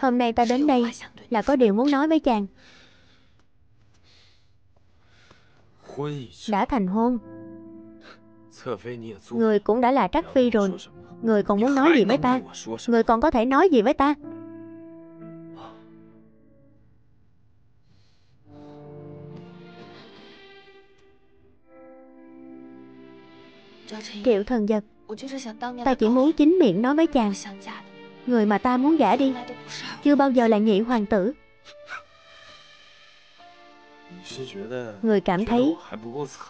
Hôm nay ta đến đây Là có điều muốn nói với chàng. Đã thành hôn. Người cũng đã là Trắc Phi rồi. Người còn muốn nói gì với ta? Người còn có thể nói gì với ta? Triệu thần giật Ta chỉ muốn chính miệng nói với chàng. Người mà ta muốn gả đi, Chưa bao giờ là nhị hoàng tử. Người cảm thấy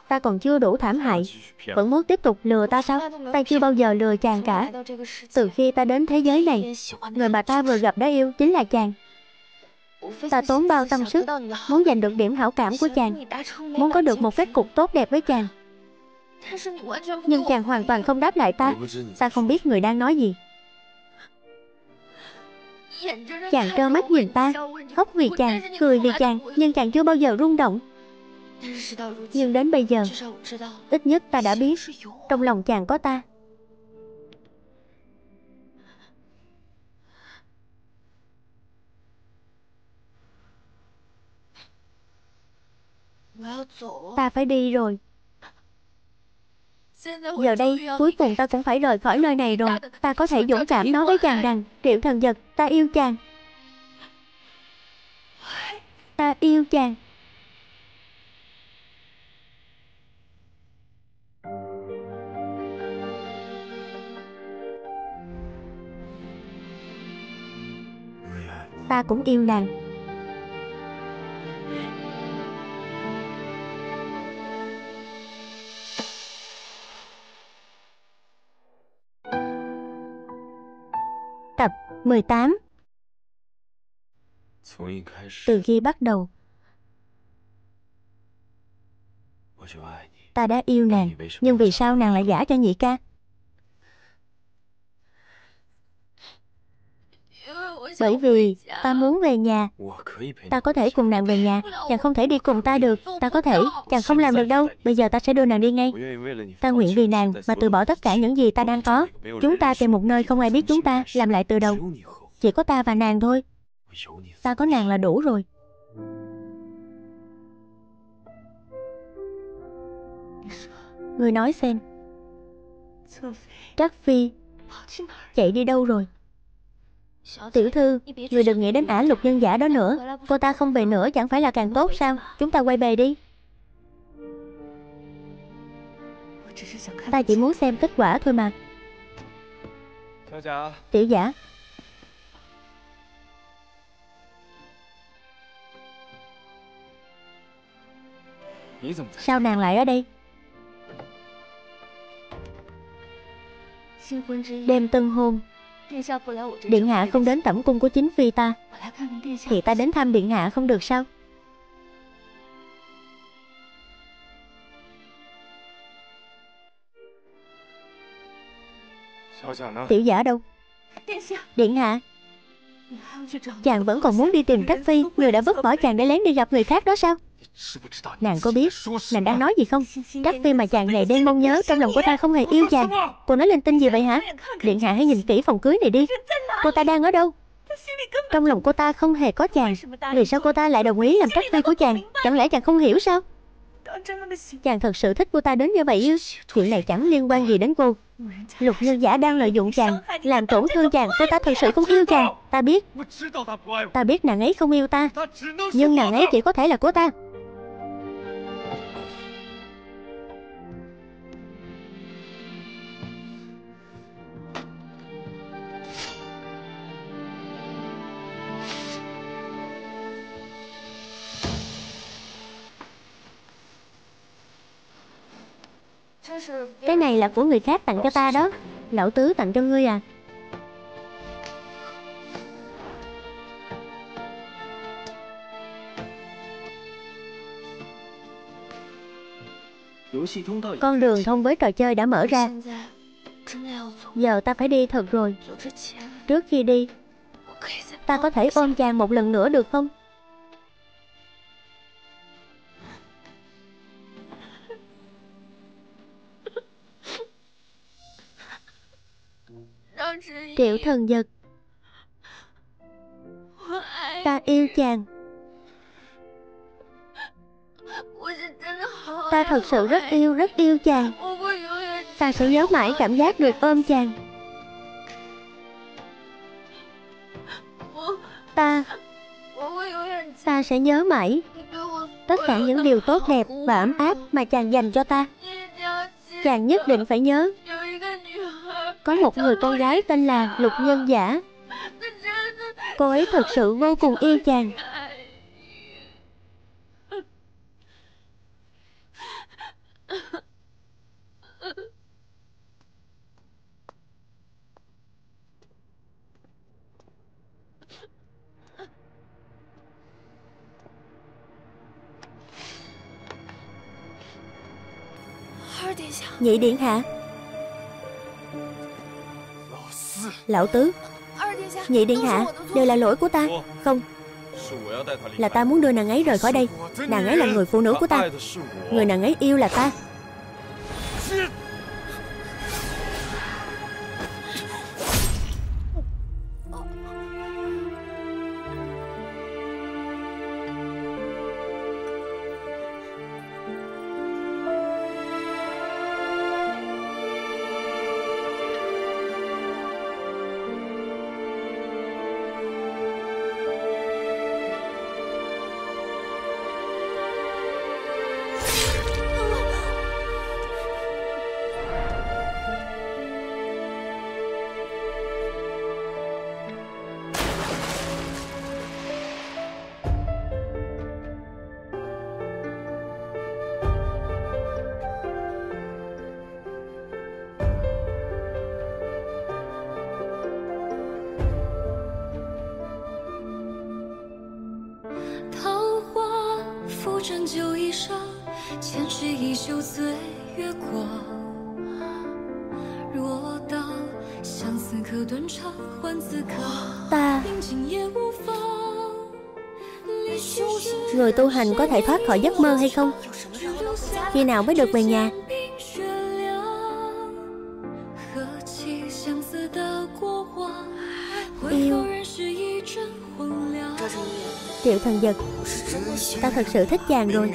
ta còn chưa đủ thảm hại. Vẫn muốn tiếp tục lừa ta sao? Ta chưa bao giờ lừa chàng cả. Từ khi ta đến thế giới này Người mà ta vừa gặp đã yêu chính là chàng. Ta tốn bao tâm sức Muốn giành được điểm hảo cảm của chàng. Muốn có được một kết cục tốt đẹp với chàng. Nhưng chàng hoàn toàn không đáp lại ta. Ta không biết người đang nói gì Chàng trơ mắt nhìn ta Khóc vì chàng, cười vì chàng Nhưng chàng chưa bao giờ rung động. Nhưng đến bây giờ Ít nhất ta đã biết Trong lòng chàng có ta. Ta phải đi rồi. Giờ đây, cuối cùng ta cũng phải rời khỏi nơi này rồi. Ta có thể dũng cảm nói với chàng rằng Triệu thần giật, ta yêu chàng. Ta yêu chàng. Ta cũng yêu nàng 18 Từ khi bắt đầu Ta đã yêu nàng Nhưng vì sao nàng lại gả cho nhị ca Bởi vì ta muốn về nhà. Ta có thể cùng nàng về nhà. Chàng không thể đi cùng ta được. Ta có thể. Chàng không làm được đâu. Bây giờ ta sẽ đưa nàng đi ngay. Ta nguyện vì nàng Mà từ bỏ tất cả những gì ta đang có. Chúng ta tìm một nơi không ai biết chúng ta. Làm lại từ đầu. Chỉ có ta và nàng thôi. Ta có nàng là đủ rồi. Người nói xem. Trác Phi Chạy đi đâu rồi? Tiểu thư Người đừng nghĩ đến ả lục nhân giả đó nữa. Cô ta không về nữa chẳng phải là càng tốt sao? Chúng ta quay về đi. Ta chỉ muốn xem kết quả thôi mà. Tiểu giả. Sao nàng lại ở đây? Đêm tân hôn Điện hạ không đến tẩm cung của chính phi ta. Thì ta đến thăm điện hạ không được sao? Tiểu giả đâu? Điện hạ Chàng vẫn còn muốn đi tìm Trắc Phi, Người đã vứt bỏ chàng để lén đi gặp người khác đó sao? Nàng có biết Nàng đang nói gì không? Trắc Phi mà chàng này đang mong nhớ Trong lòng cô ta không hề yêu chàng. Cô nói lên tin gì vậy hả? Điện hạ hãy nhìn kỹ phòng cưới này đi. Cô ta đang ở đâu? Trong lòng cô ta không hề có chàng. Vì sao cô ta lại đồng ý làm Trắc Phi của chàng? Chẳng lẽ chàng không hiểu sao? Chàng thật sự thích cô ta đến như vậy ư? Chuyện này chẳng liên quan gì đến cô. Lục lương giả đang lợi dụng chàng, Làm tổn thương chàng Cô ta thật sự không yêu chàng? Ta biết. Ta biết nàng ấy không yêu ta, Nhưng nàng ấy chỉ có thể là của ta. Cái này là của người khác tặng cho ta đó. Lão tứ tặng cho ngươi à. Con đường thông với trò chơi đã mở ra. Giờ ta phải đi thật rồi. Trước khi đi, Ta có thể ôm chàng một lần nữa được không? Triệu thần giật. Ta yêu chàng. Ta thật sự rất yêu, rất yêu chàng. Ta sẽ nhớ mãi cảm giác được ôm chàng. Ta Ta sẽ nhớ mãi Tất cả những điều tốt đẹp và ấm áp mà chàng dành cho ta. Chàng nhất định phải nhớ có một người con gái tên là Lục Nhân Giả. Cô ấy thật sự vô cùng yêu chàng. Nhị điện hạ Lão Tứ, Nhị Điện Hạ, Đều là lỗi của ta. Không, Là ta muốn đưa nàng ấy rời khỏi đây. Nàng ấy là người phụ nữ của ta. Người nàng ấy yêu là ta. Tu hành có thể thoát khỏi giấc mơ hay không? Khi nào mới được về nhà? Yêu. Triệu thần giật Ta thật sự thích chàng rồi.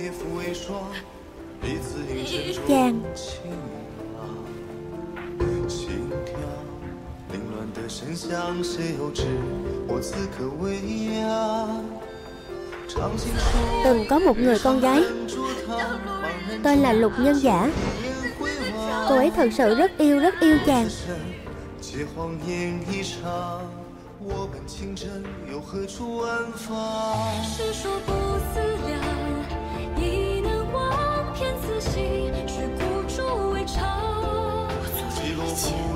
Một người con gái. Tên là Lục Nhân Giả. Cô ấy thật sự rất yêu rất yêu chàng.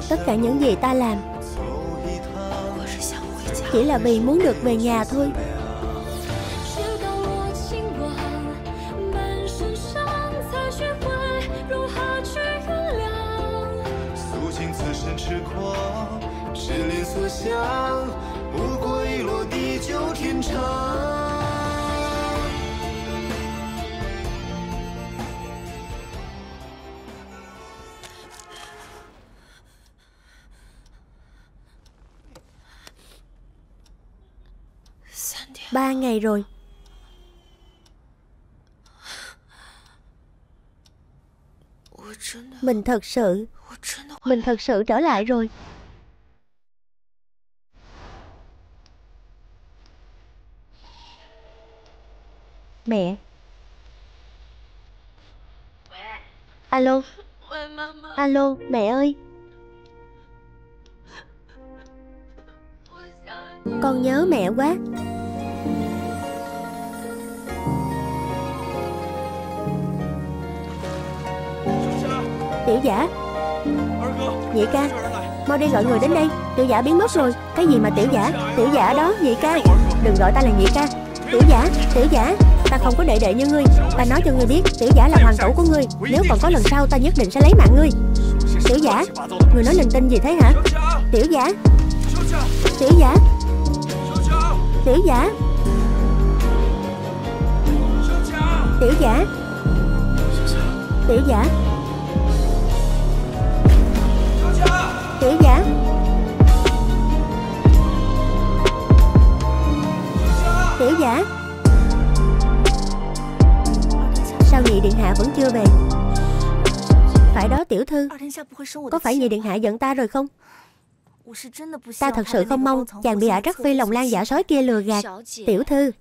Tất cả những gì ta làm Chỉ là vì muốn được về nhà thôi. Ba ngày rồi. Mình thật sự, Mình thật sự trở lại rồi. Mẹ. Alo. Alo, mẹ ơi. Con nhớ mẹ quá. Tiểu giả. Nhị ca, Mau đi gọi người đến đây. Tiểu giả biến mất rồi. Cái gì mà tiểu giả? Tiểu giả đó, nhị ca. Đừng gọi ta là nhị ca. Tiểu giả Tiểu giả. Ta không có đệ đệ như ngươi. Ta nói cho ngươi biết, Tiểu giả là hoàng tẩu của ngươi. Nếu còn có lần sau, ta nhất định sẽ lấy mạng ngươi. Tiểu giả Người nói linh tinh gì thế hả? Tiểu giả. Tiểu giả. Tiểu giả. Tiểu giả. Tiểu giả. Tiểu giả Tiểu giả Sao nhị điện hạ vẫn chưa về? Phải đó, tiểu thư. Có phải nhị điện hạ giận ta rồi không? Ta thật sự không mong chàng bị ả rắc phi lòng lan giả sói kia lừa gạt. Tiểu thư,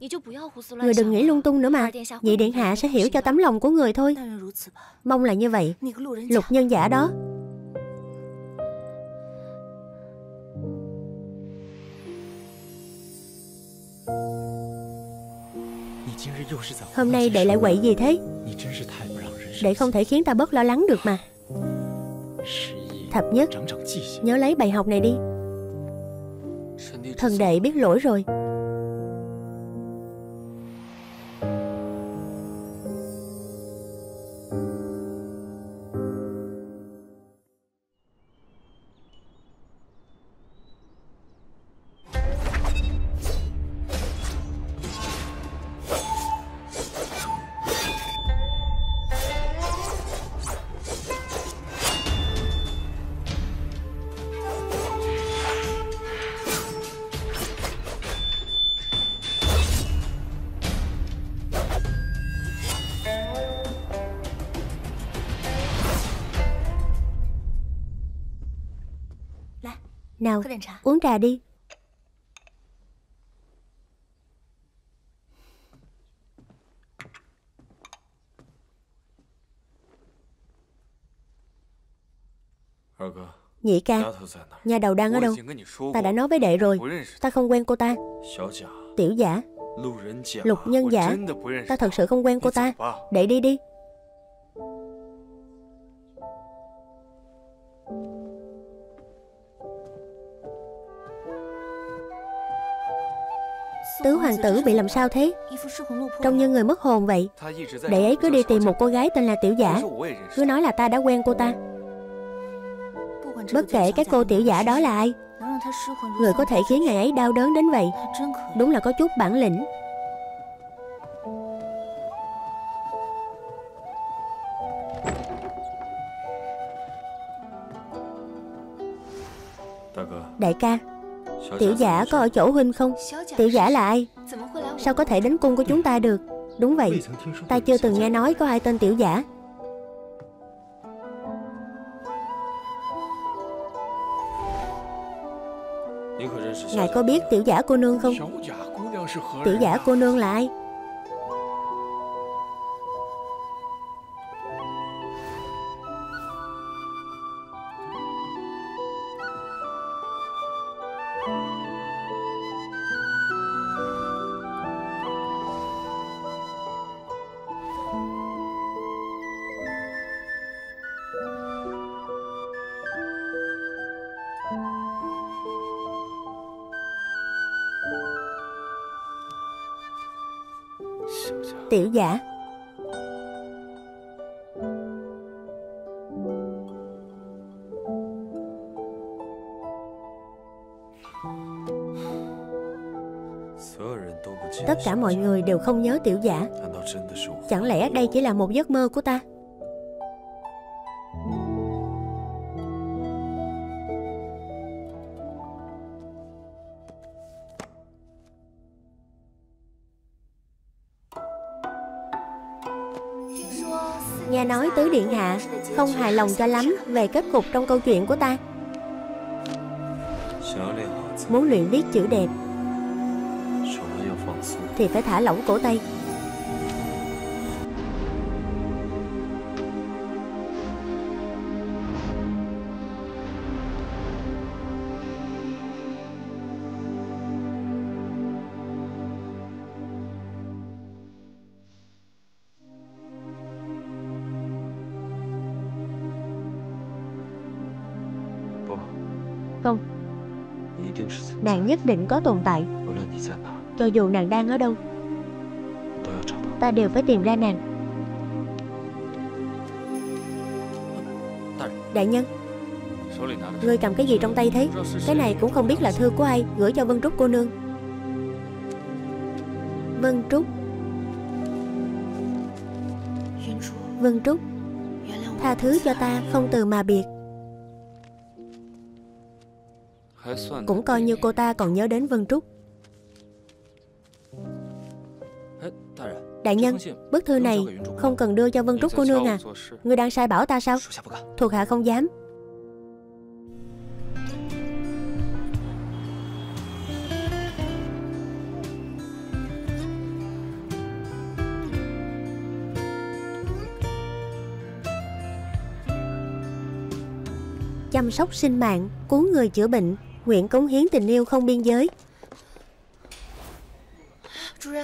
Người đừng nghĩ lung tung nữa mà. Nhị điện hạ sẽ hiểu cho tấm lòng của người thôi. Mong là như vậy. Lục nhân giả đó. Hôm nay đệ lại quậy gì thế? Đệ không thể khiến ta bớt lo lắng được mà. Thập nhất Nhớ lấy bài học này đi. Thần đệ biết lỗi rồi Nào uống trà đi. Nhị ca Nhà đầu đang ở đâu? Ta đã nói với đệ rồi. Ta không quen cô ta. Tiểu giả. Lục nhân giả. Ta thật sự không quen cô ta. Đệ đi đi Tứ hoàng tử bị làm sao thế? Trông như người mất hồn vậy. Đệ ấy cứ đi tìm một cô gái tên là Tiểu Giả. Cứ nói là ta đã quen cô ta. Bất kể cái cô tiểu giả đó là ai, Người có thể khiến ngày ấy đau đớn đến vậy. Đúng là có chút bản lĩnh. Đại ca Tiểu giả có ở chỗ huynh không? Tiểu giả là ai? Sao có thể đến cung của chúng ta được? Đúng vậy, Ta chưa từng nghe nói có ai tên tiểu giả. Ngài có biết tiểu giả cô nương không? Tiểu giả cô nương là ai? Tiểu giả. Tất cả mọi người đều không nhớ tiểu giả. Chẳng lẽ đây chỉ là một giấc mơ của ta? Nghe nói tứ điện hạ không hài lòng cho lắm về kết cục trong câu chuyện của ta. Muốn luyện viết chữ đẹp Thì phải thả lỏng cổ tay. Nhất định có tồn tại. Cho dù nàng đang ở đâu Ta đều phải tìm ra nàng. Đại nhân Ngươi cầm cái gì trong tay thế? Cái này cũng không biết là thư của ai Gửi cho Vân Trúc cô nương. Vân Trúc. Vân Trúc Tha thứ cho ta không từ mà biệt Cũng coi như cô ta còn nhớ đến Vân Trúc. Đại nhân, bức thư này không cần đưa cho Vân Trúc cô nương à. Ngươi đang sai bảo ta sao? Thuộc hạ không dám. Chăm sóc sinh mạng, cứu người chữa bệnh nguyện cống hiến tình yêu không biên giới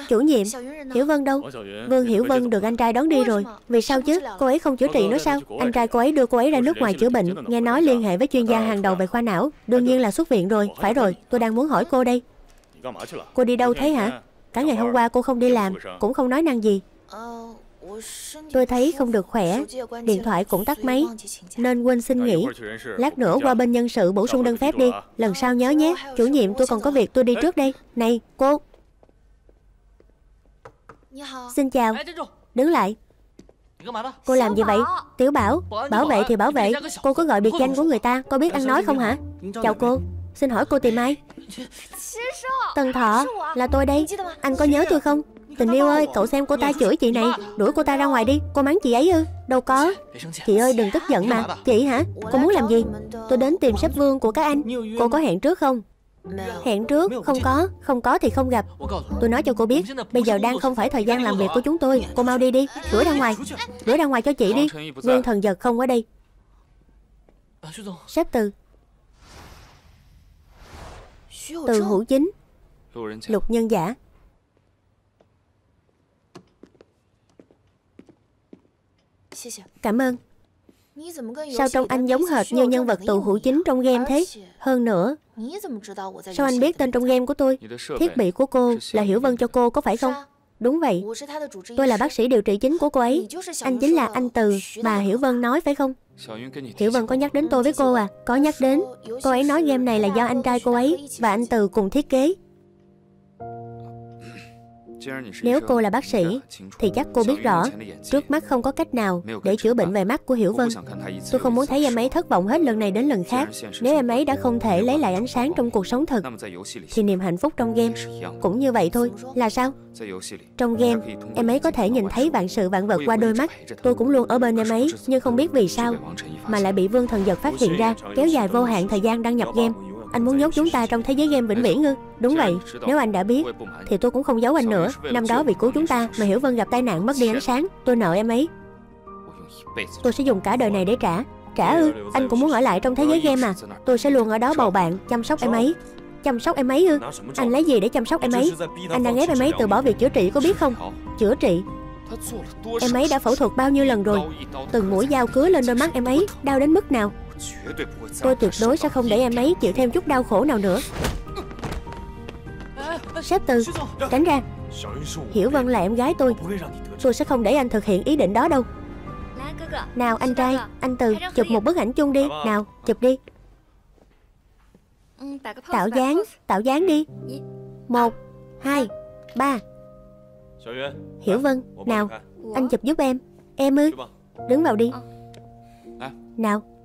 Chủ nhiệm, Hiểu Vân đâu? Vương Hiểu Vân được anh trai đón đi rồi Vì sao chứ? Cô ấy không chữa trị nữa sao? Anh trai cô ấy đưa cô ấy ra nước ngoài chữa bệnh Nghe nói liên hệ với chuyên gia hàng đầu về khoa não Đương nhiên là xuất viện rồi Phải rồi, tôi đang muốn hỏi cô đây Cô đi đâu thế hả? Cả ngày hôm qua cô không đi làm Cũng không nói năng gì Tôi thấy không được khỏe. Điện thoại cũng tắt máy. Nên quên xin nghỉ. Lát nữa qua bên nhân sự bổ sung đơn phép đi. Lần sau nhớ nhé. Chủ nhiệm, tôi còn có việc tôi đi trước đây. Này, cô. Xin chào. Đứng lại. Cô làm gì vậy? Tiểu Bảo. Bảo vệ thì bảo vệ. Cô có gọi biệt danh của người ta. Cô biết ăn nói không hả? Chào cô. Xin hỏi cô tìm ai? Tần Thọ, Là tôi đây. Anh có nhớ tôi không? Tình yêu ơi, cậu xem cô ta chửi chị này. Đuổi cô ta ra ngoài đi, cô mắng chị ấy ư? Đâu có. Chị ơi đừng tức giận mà. Chị hả, cô muốn làm gì? Tôi đến tìm sếp vương của các anh. Cô có hẹn trước không? Hẹn trước, không có. Không có thì không gặp. Tôi nói cho cô biết. Bây giờ đang không phải thời gian làm việc của chúng tôi. Cô mau đi đi, đuổi ra ngoài. Đuổi ra ngoài cho chị đi. Nguyên thần giật không ở đây. Sếp từ. Từ hữu chính. Lục nhân giả. Cảm ơn. Sao trông anh giống hệt như nhân vật tù hữu chính trong game thế? Hơn nữa Sao anh biết tên trong game của tôi? Thiết bị của cô là Hiểu Vân cho cô có phải không? Đúng vậy. Tôi là bác sĩ điều trị chính của cô ấy. Anh chính là anh Từ mà Hiểu Vân nói phải không? Hiểu Vân có nhắc đến tôi với cô à. Có nhắc đến. Cô ấy nói game này là do anh trai cô ấy Và anh Từ cùng thiết kế nếu cô là bác sĩ, thì chắc cô biết rõ, trước mắt không có cách nào để chữa bệnh về mắt của Hiểu Vân. Tôi không muốn thấy em ấy thất vọng hết lần này đến lần khác. Nếu em ấy đã không thể lấy lại ánh sáng trong cuộc sống thật, thì niềm hạnh phúc trong game cũng như vậy thôi. Là sao? Trong game, em ấy có thể nhìn thấy vạn sự vạn vật qua đôi mắt. Tôi cũng luôn ở bên em ấy, nhưng không biết vì sao mà lại bị Vương Thần Giật phát hiện ra, kéo dài vô hạn thời gian đăng nhập game. Anh muốn nhốt chúng ta trong thế giới game vĩnh viễn ư? Đúng vậy, Nếu anh đã biết, Thì tôi cũng không giấu anh nữa. Năm đó vì cứu chúng ta Mà Hiểu Vân gặp tai nạn mất đi ánh sáng, Tôi nợ em ấy. Tôi sẽ dùng cả đời này để trả. Trả ư? Anh cũng muốn ở lại trong thế giới game à? Tôi sẽ luôn ở đó bầu bạn, Chăm sóc em ấy. Chăm sóc em ấy ư? Anh lấy gì để chăm sóc em ấy? Anh đang ép em ấy từ bỏ việc chữa trị, có biết không? Chữa trị. Em ấy đã phẫu thuật bao nhiêu lần rồi? Từng mũi dao cứa lên đôi mắt em ấy, Đau đến mức nào? Tôi tuyệt đối sẽ không để em ấy chịu thêm chút đau khổ nào nữa. Sếp tư, Tránh ra. Hiểu Vân là em gái tôi. Tôi sẽ không để anh thực hiện ý định đó đâu. Nào, anh trai, Anh Từ chụp một bức ảnh chung đi. Nào, chụp đi. Tạo dáng Tạo dáng đi. Một, Hai, Ba. Hiểu Vân, Nào, Anh chụp giúp em. Em ư Đứng vào đi. Nào.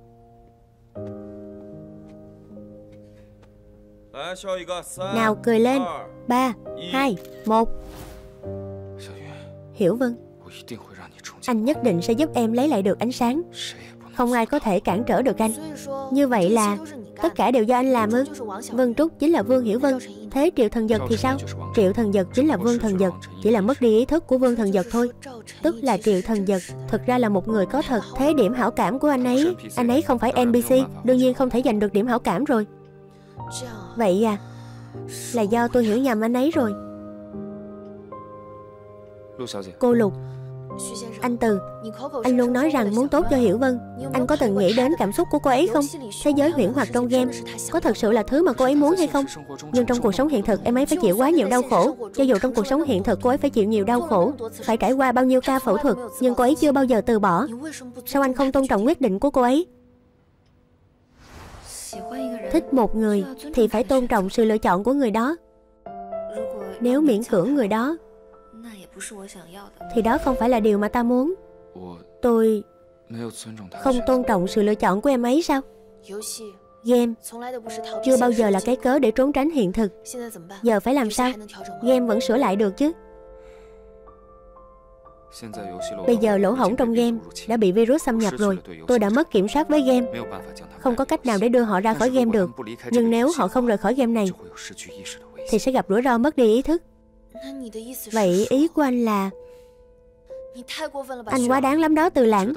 Nào cười lên. Ba hai một. Hiểu Vân. Anh nhất định sẽ giúp em lấy lại được ánh sáng. Không ai có thể cản trở được anh. Như vậy là Tất cả đều do anh làm ư? Vân Trúc chính là Vương Hiểu Vân. Thế Triệu Thần Giật thì sao? Triệu Thần Giật chính là Vương Thần Giật. Chỉ là mất đi ý thức của Vương Thần Giật thôi. Tức là Triệu Thần Giật Thực ra là một người có thật. Thế điểm hảo cảm của anh ấy Anh ấy không phải NPC Đương nhiên không thể giành được điểm hảo cảm rồi Vậy à? Là do tôi hiểu nhầm anh ấy rồi. Cô Lục Anh Từ Anh luôn nói rằng muốn tốt cho Hiểu Vân. Anh có từng nghĩ đến cảm xúc của cô ấy không? Thế giới huyễn hoặc trong game Có thật sự là thứ mà cô ấy muốn hay không? Nhưng trong cuộc sống hiện thực em ấy phải chịu quá nhiều đau khổ. Cho dù trong cuộc sống hiện thực cô ấy phải chịu nhiều đau khổ. Phải trải qua bao nhiêu ca phẫu thuật Nhưng cô ấy chưa bao giờ từ bỏ. Sao anh không tôn trọng quyết định của cô ấy thích một người thì phải tôn trọng sự lựa chọn của người đó. Nếu miễn cưỡng người đó thì đó không phải là điều mà ta muốn. Tôi không tôn trọng sự lựa chọn của em ấy sao? Game chưa bao giờ là cái cớ để trốn tránh hiện thực. giờ phải làm sao? game vẫn sửa lại được chứ Bây giờ lỗ hổng trong game đã bị virus xâm nhập rồi. Tôi đã mất kiểm soát với game. Không có cách nào để đưa họ ra khỏi game được. Nhưng nếu họ không rời khỏi game này, Thì sẽ gặp rủi ro mất đi ý thức. Vậy ý của anh là, Anh quá đáng lắm đó, từ lãng.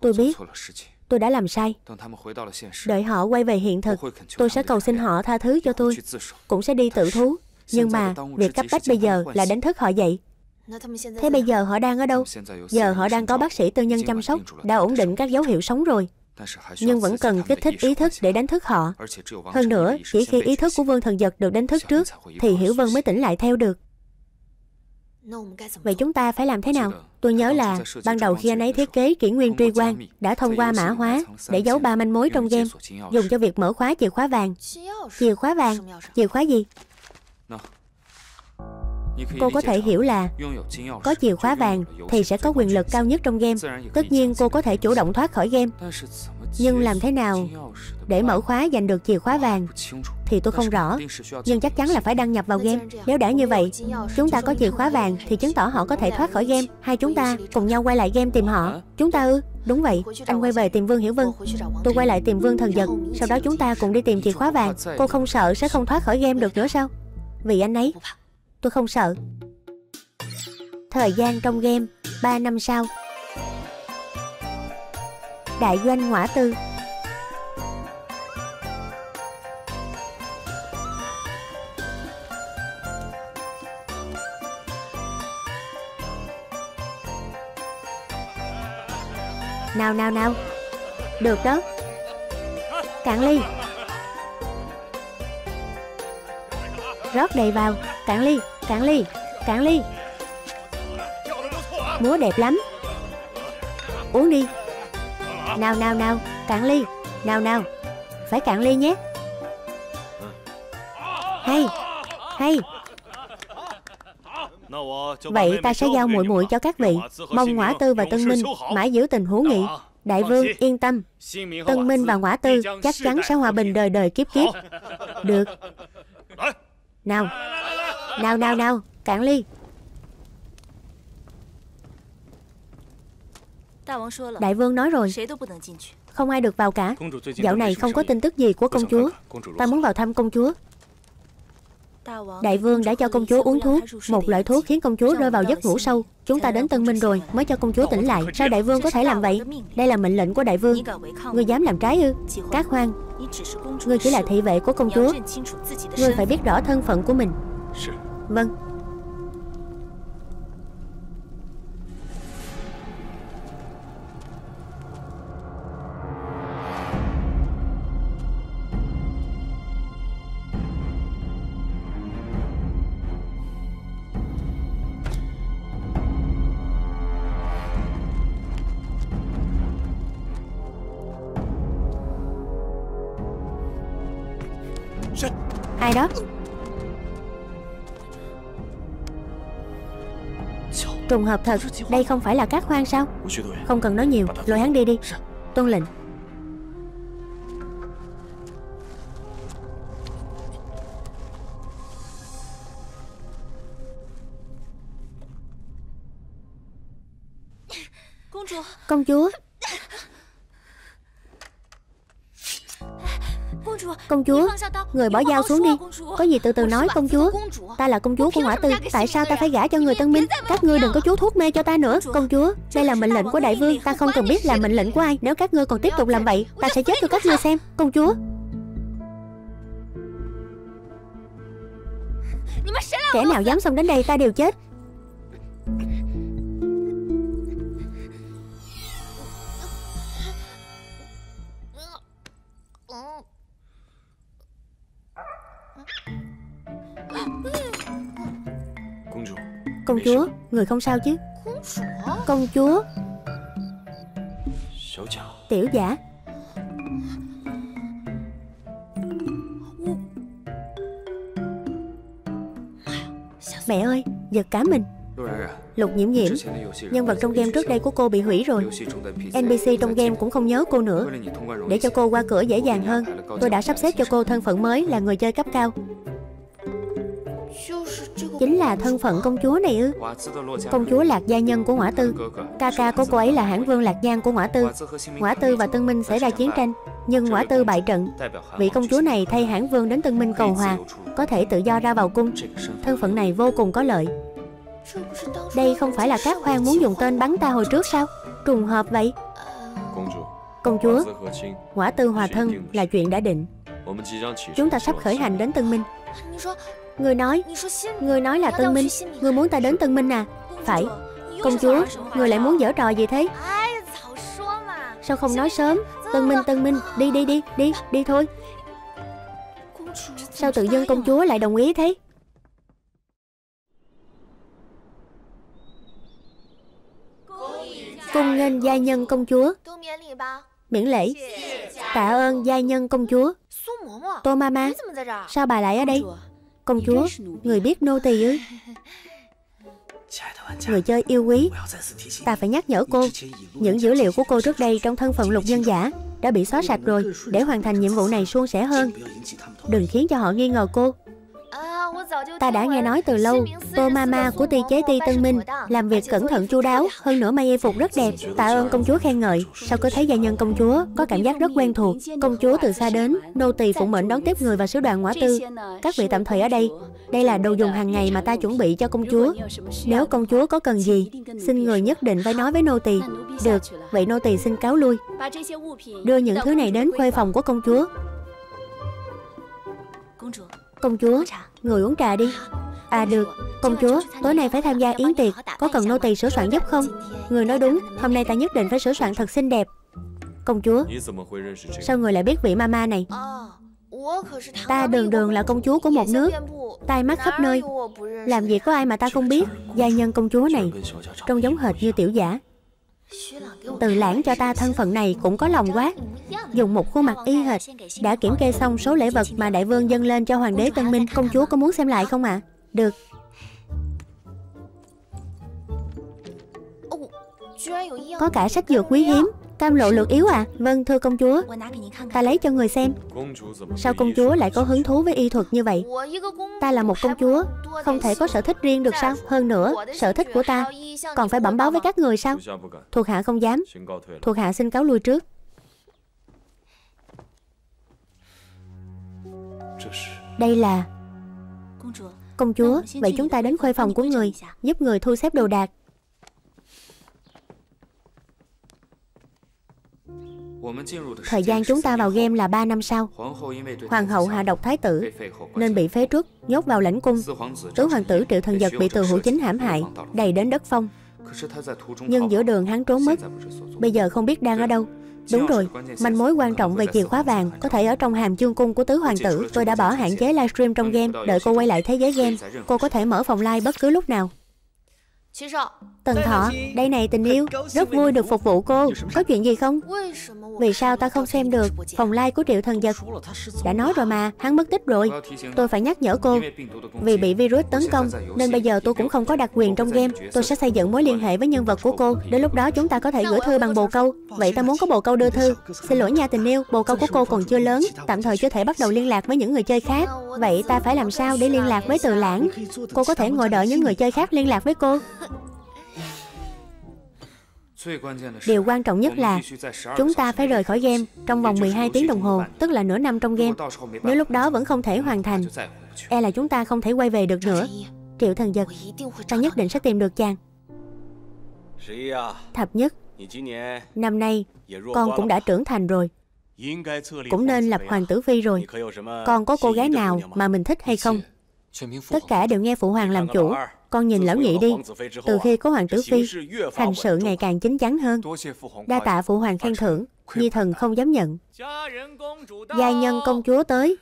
Tôi biết. Tôi đã làm sai. Đợi họ quay về hiện thực, Tôi sẽ cầu xin họ tha thứ cho tôi. Cũng sẽ đi tự thú. Nhưng mà việc cấp bách bây giờ là đánh thức họ dậy. Thế bây giờ họ đang ở đâu? Giờ họ đang có bác sĩ tư nhân chăm sóc, đã ổn định các dấu hiệu sống rồi. Nhưng vẫn cần kích thích ý thức để đánh thức họ. Hơn nữa, chỉ khi ý thức của Vương Thần Giật được đánh thức trước, thì Hiểu Vân mới tỉnh lại theo được. Vậy chúng ta phải làm thế nào? Tôi nhớ là ban đầu khi anh ấy thiết kế kỷ nguyên truy quan đã thông qua mã hóa để giấu ba manh mối trong game, dùng cho việc mở khóa chìa khóa vàng. Chìa khóa vàng? Chìa khóa gì? Cô có thể hiểu là có chìa khóa vàng thì sẽ có quyền lực cao nhất trong game. Tất nhiên cô có thể chủ động thoát khỏi game. Nhưng làm thế nào để mở khóa giành được chìa khóa vàng thì tôi không rõ. Nhưng chắc chắn là phải đăng nhập vào game. Nếu đã như vậy, chúng ta có chìa khóa vàng thì chứng tỏ họ có thể thoát khỏi game. Hai chúng ta cùng nhau quay lại game tìm họ. Chúng ta ư? Đúng vậy, anh quay về tìm Vương Hiểu Vân. Tôi quay lại tìm Vương Thần Giật. Sau đó chúng ta cùng đi tìm chìa khóa vàng. Cô không sợ sẽ không thoát khỏi game được nữa sao? Vì anh ấy Tôi không sợ. Thời gian trong game 3 năm sau. Đại doanh hỏa tư. Nào nào nào. Được đó. Cạn ly. Rót đầy vào. Cạn ly Cạn ly Cạn ly. Múa đẹp lắm. Uống đi. Nào nào nào. Cạn ly. Nào nào. Phải cạn ly nhé. Hay Hay. Vậy ta sẽ giao muội muội cho các vị. Mong Ngõa Tư và Tân Minh Mãi giữ tình hữu nghị. Đại vương, yên tâm. Tân Minh và Ngõa Tư chắc chắn sẽ hòa bình đời đời kiếp kiếp. Được. Nào. Nào nào nào. Cạn ly. Đại vương nói rồi. Không ai được vào cả. Dạo này không có tin tức gì của công chúa. Ta muốn vào thăm công chúa. Đại vương đã cho công chúa uống thuốc. Một loại thuốc khiến công chúa rơi vào giấc ngủ sâu. Chúng ta đến Tân Minh rồi mới cho công chúa tỉnh lại. Sao đại vương có thể làm vậy? Đây là mệnh lệnh của đại vương. Ngươi dám làm trái ư? Các hoang Ngươi chỉ là thị vệ của công chúa. Ngươi phải biết rõ thân phận của mình. Vâng Ai đó? Trùng hợp thật. Đây không phải là các khoan sao? Không cần nói nhiều. Lôi hắn đi đi. Tuân lệnh. Công chúa Công chúa. Người bỏ dao xuống đi. Có gì từ từ nói công chúa. Ta là công chúa của Hỏa Tư Tại sao ta phải gả cho người tân minh? Các ngươi đừng có chú thuốc mê cho ta nữa Công chúa Đây là mệnh lệnh của đại vương. Ta không cần biết là mệnh lệnh của ai. Nếu các ngươi còn tiếp tục làm vậy Ta sẽ chết cho các ngươi xem. Công chúa. Kẻ nào dám xông đến đây ta đều chết Công chúa, người không sao chứ? Công chúa. Tiểu giả. Mẹ ơi, giật cả mình. Lục nhiễm nhiễm Nhân vật trong game trước đây của cô bị hủy rồi. NPC trong game cũng không nhớ cô nữa. Để cho cô qua cửa dễ dàng hơn. Tôi đã sắp xếp cho cô thân phận mới là người chơi cấp cao Chính là thân phận công chúa này ư? Công chúa Lạc Gia Nhân của Ngõa Tư. Ca ca của cô ấy là hãng vương Lạc Giang của Ngõa Tư. Ngõa Tư và Tân Minh xảy ra chiến tranh, Nhưng Ngõa Tư bại trận. Vị công chúa này thay hãng vương đến Tân Minh cầu hòa, Có thể tự do ra vào cung. Thân phận này vô cùng có lợi. Đây không phải là các khoan muốn dùng tên bắn ta hồi trước sao? Trùng hợp vậy. Công chúa, Ngõa Tư hòa thân là chuyện đã định. Chúng ta sắp khởi hành đến Tân Minh. Người nói Người nói là Tân Minh. Người muốn ta đến Tân Minh à? Phải. Công chúa, Người lại muốn dở trò gì thế? Sao không nói sớm? Tân Minh Tân Minh, Đi đi đi Đi đi thôi. Sao tự dưng công chúa lại đồng ý thế? Cung nghênh gia nhân công chúa. Miễn lễ. Tạ ơn gia nhân công chúa. Tô Mama, Sao bà lại ở đây? Công chúa, người biết nô tỳ ư? Người chơi yêu quý Ta phải nhắc nhở cô. Những dữ liệu của cô trước đây trong thân phận lục nhân giả Đã bị xóa sạch rồi. Để hoàn thành nhiệm vụ này suôn sẻ hơn. Đừng khiến cho họ nghi ngờ cô. Ta đã nghe nói từ lâu Tô Mama của ty chế ti Tân Minh Làm việc cẩn thận chu đáo Hơn nữa may y phục rất đẹp. Tạ ơn công chúa khen ngợi. Sao có thấy gia nhân công chúa Có cảm giác rất quen thuộc? Công chúa từ xa đến Nô tỳ phụng mệnh đón tiếp người và sứ đoàn ngõa tư. Các vị tạm thời ở đây. Đây là đồ dùng hàng ngày mà ta chuẩn bị cho công chúa. Nếu công chúa có cần gì Xin người nhất định phải nói với nô tỳ. Được, vậy nô tỳ xin cáo lui. Đưa những thứ này đến khuê phòng của công chúa Công chúa, người uống trà đi. À được, công chúa, tối nay phải tham gia yến tiệc. Có cần nô tỳ sửa soạn giúp không? Người nói đúng, hôm nay ta nhất định phải sửa soạn thật xinh đẹp. Công chúa, sao người lại biết vị mama này? Ta đường đường là công chúa của một nước. Tai mắt khắp nơi. Làm gì có ai mà ta không biết? Gia nhân công chúa này. Trông giống hệt như tiểu giả từ lãng cho ta thân phận này cũng có lòng quá Dùng một khuôn mặt y hệt, Đã kiểm kê xong số lễ vật mà đại vương dâng lên cho hoàng đế Tân Minh, Công chúa có muốn xem lại không ạ? À? Được Có cả sách dược quý hiếm Cam lộ lược yếu à? Vâng, thưa công chúa Ta lấy cho người xem Sao công chúa lại có hứng thú với y thuật như vậy? Ta là một công chúa Không thể có sở thích riêng được sao? Hơn nữa, sở thích của ta Còn phải bẩm báo với các người sao? Thuộc hạ không dám Thuộc hạ xin cáo lui trước Đây là Công chúa, vâng, vậy chúng ta đến khuê phòng của người Giúp người thu xếp đồ đạc Thời gian chúng ta vào game là 3 năm sau Hoàng hậu hạ độc thái tử Nên bị phế truất Nhốt vào lãnh cung Tứ hoàng tử triệu thần giật bị từ hữu chính hãm hại Đầy đến đất phong Nhưng giữa đường hắn trốn mất Bây giờ không biết đang ở đâu Đúng rồi, manh mối quan trọng về chìa khóa vàng có thể ở trong hàm chương cung của tứ hoàng tử. Tôi đã bỏ hạn chế livestream trong game, đợi cô quay lại thế giới game. Cô có thể mở phòng live bất cứ lúc nào. Tần Thọ, đây này tình yêu, rất vui được phục vụ cô. Có chuyện gì không? Vì sao ta không xem được phòng like của Triệu Thần Giật? Đã nói rồi mà, hắn mất tích rồi. Tôi phải nhắc nhở cô. Vì bị virus tấn công, nên bây giờ tôi cũng không có đặc quyền trong game. Tôi sẽ xây dựng mối liên hệ với nhân vật của cô. Đến lúc đó chúng ta có thể gửi thư bằng bồ câu. Vậy ta muốn có bồ câu đưa thư. Xin lỗi nha tình yêu, bồ câu của cô còn chưa lớn. Tạm thời chưa thể bắt đầu liên lạc với những người chơi khác. Vậy ta phải làm sao để liên lạc với từ lãng? Cô có thể ngồi đợi những người chơi khác liên lạc với cô. Điều quan trọng nhất là chúng ta phải rời khỏi game trong vòng 12 tiếng đồng hồ, tức là nửa năm trong game. Nếu lúc đó vẫn không thể hoàn thành, e là chúng ta không thể quay về được nữa. Triệu thần giật, ta nhất định sẽ tìm được chàng. Thập nhất, năm nay con cũng đã trưởng thành rồi. Cũng nên lập hoàng tử phi rồi. Con có cô gái nào mà mình thích hay không? Tất cả đều nghe phụ hoàng làm chủ. Con nhìn lão nhị đi. Từ khi có hoàng tử phi, Hành sự ngày càng chính chắn hơn. Đa tạ phụ hoàng khen thưởng Nhi thần không dám nhận. Gia nhân công chúa tới.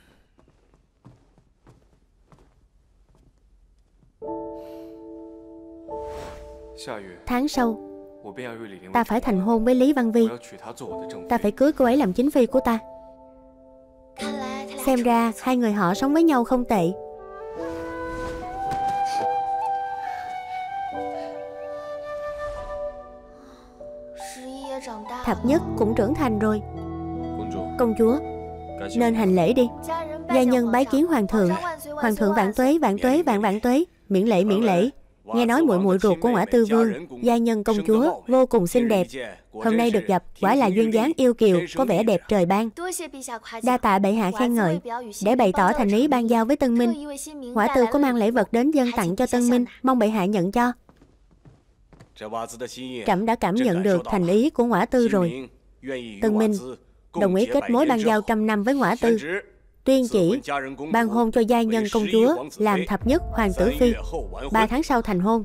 Tháng sau, Ta phải thành hôn với Lý Văn Vi. Ta phải cưới cô ấy làm chính phi của ta. Xem ra hai người họ sống với nhau không tệ. Thập nhất cũng trưởng thành rồi. Công chúa, Nên hành lễ đi. Gia nhân bái kiến hoàng thượng. Hoàng thượng vạn tuế vạn tuế vạn vạn tuế. Miễn lễ miễn lễ. Nghe nói muội muội ruột của ngõa tư vương, Gia nhân công chúa, vô cùng xinh đẹp. Hôm nay được gặp, quả là duyên dáng yêu kiều, Có vẻ đẹp trời ban. Đa tạ bệ hạ khen ngợi, Để bày tỏ thành ý ban giao với Tân Minh. Ngõa tư có mang lễ vật đến dân tặng cho Tân Minh, Mong bệ hạ nhận cho. Trẫm đã cảm nhận được thành ý của ngõa tư rồi. Tân Minh đồng ý kết mối ban giao trăm năm với ngõa tư. Tuyên chỉ ban hôn cho gia nhân công chúa Làm thập nhất hoàng tử phi. Ba tháng sau thành hôn.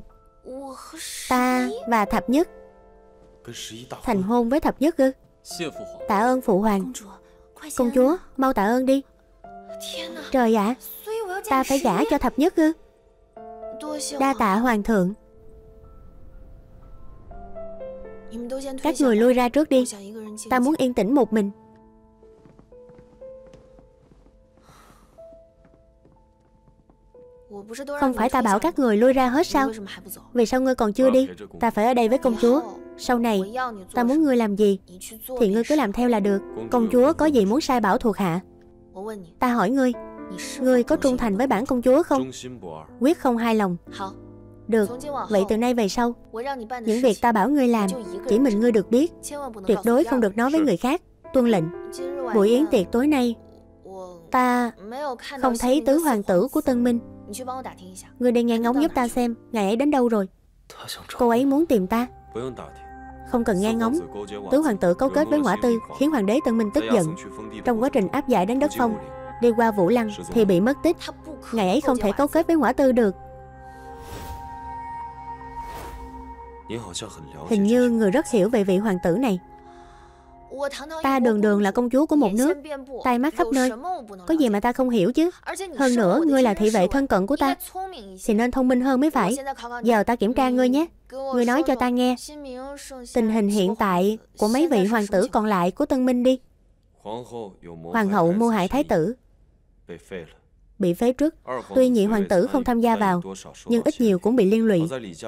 Ta và thập nhất Thành hôn với thập nhất ư? Tạ ơn phụ hoàng. Công chúa mau tạ ơn đi. Trời ạ Ta phải gả cho thập nhất ư? Đa tạ hoàng thượng Các người lui ra trước đi. Ta muốn yên tĩnh một mình. Không phải ta bảo các người lui ra hết sao? Vì sao ngươi còn chưa đi? Ta phải ở đây với công chúa. Sau này ta muốn ngươi làm gì? Thì ngươi cứ làm theo là được. Công chúa có gì muốn sai bảo thuộc hạ? Ta hỏi ngươi Ngươi có trung thành với bản công chúa không? Quyết không hai lòng được, vậy từ nay về sau Những việc ta bảo ngươi làm Chỉ mình ngươi được biết. Tuyệt đối không được nói với người khác. Tuân lệnh. Buổi yến tiệc tối nay Ta không thấy tứ hoàng tử của Tân Minh. Ngươi đi nghe ngóng giúp ta xem Ngày ấy đến đâu rồi? Cô ấy muốn tìm ta. Không cần nghe ngóng. Tứ hoàng tử cấu kết với ngõa tư Khiến hoàng đế Tân Minh tức giận. Trong quá trình áp giải đến đất phong Đi qua Vũ Lăng thì bị mất tích. Ngày ấy không thể cấu kết với ngõa tư được Hình như người rất hiểu về vị hoàng tử này. Ta đường đường là công chúa của một nước. Tai mắt khắp nơi. Có gì mà ta không hiểu chứ? Hơn nữa ngươi là thị vệ thân cận của ta. Thì nên thông minh hơn mới phải. Giờ ta kiểm tra ngươi nhé. Ngươi nói cho ta nghe. Tình hình hiện tại Của mấy vị hoàng tử còn lại của Tân Minh đi. Hoàng hậu mưu hại thái tử bị phế truất. Tuy nhị hoàng tử không tham gia vào, nhưng ít nhiều cũng bị liên lụy.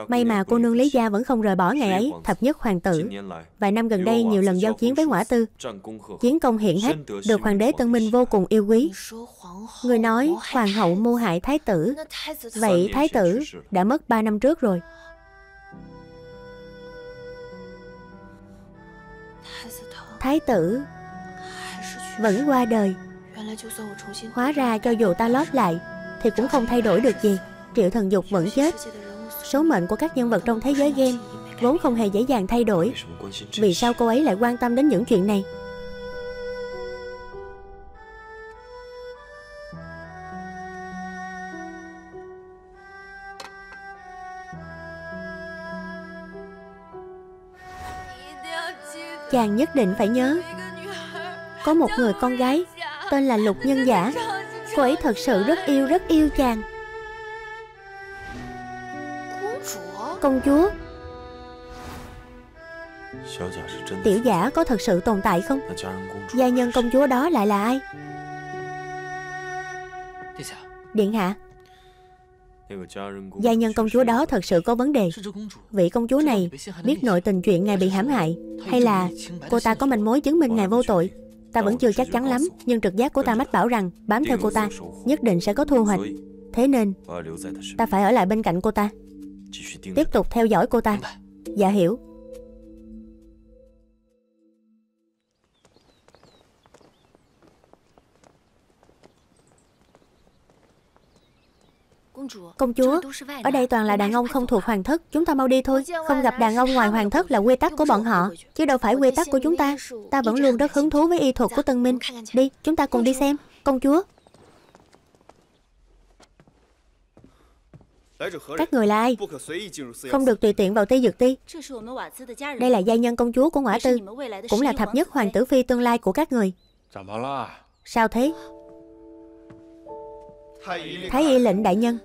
May mà cô nương Lý Gia vẫn không rời bỏ ngày ấy, thập nhất hoàng tử. Vài năm gần đây nhiều lần giao chiến với Hỏa tư. Chiến công hiển hách, được hoàng đế Tân Minh vô cùng yêu quý. Người nói hoàng hậu mưu hại thái tử. Vậy thái tử đã mất 3 năm trước rồi. Thái tử vẫn qua đời Hóa ra cho dù ta lót lại, Thì cũng không thay đổi được gì. Triệu thần dục vẫn chết. Số mệnh của các nhân vật trong thế giới game Vốn không hề dễ dàng thay đổi. Vì sao cô ấy lại quan tâm đến những chuyện này? Chàng nhất định phải nhớ, Có một người con gái Tên là Lục Nhân Giả. Cô ấy thật sự rất yêu rất yêu chàng. Công chúa. Tiểu giả có thật sự tồn tại không? Gia nhân công chúa đó lại là ai? Điện hạ. Gia nhân công chúa đó thật sự có vấn đề. Vị công chúa này biết nội tình chuyện ngài bị hãm hại, Hay là cô ta có manh mối chứng minh ngài vô tội? Ta vẫn chưa chắc chắn lắm, Nhưng trực giác của ta mách bảo rằng Bám theo cô ta Nhất định sẽ có thu hoạch. Thế nên, Ta phải ở lại bên cạnh cô ta. Tiếp tục theo dõi cô ta. Dạ hiểu. Công chúa, ở đây toàn là đàn ông không thuộc hoàng thất Chúng ta mau đi thôi. Không gặp đàn ông ngoài hoàng thất là quy tắc của bọn họ Chứ đâu phải quy tắc của chúng ta. Ta vẫn luôn rất hứng thú với y thuật của Tân Minh. Đi, chúng ta cùng đi xem. Công chúa. Các người là ai? Không được tùy tiện vào Tây Dược Ti. Đây là gia nhân công chúa của Ngõa Tư Cũng là thập nhất hoàng tử phi tương lai của các người. Sao thế? Thái y lệnh đại nhân.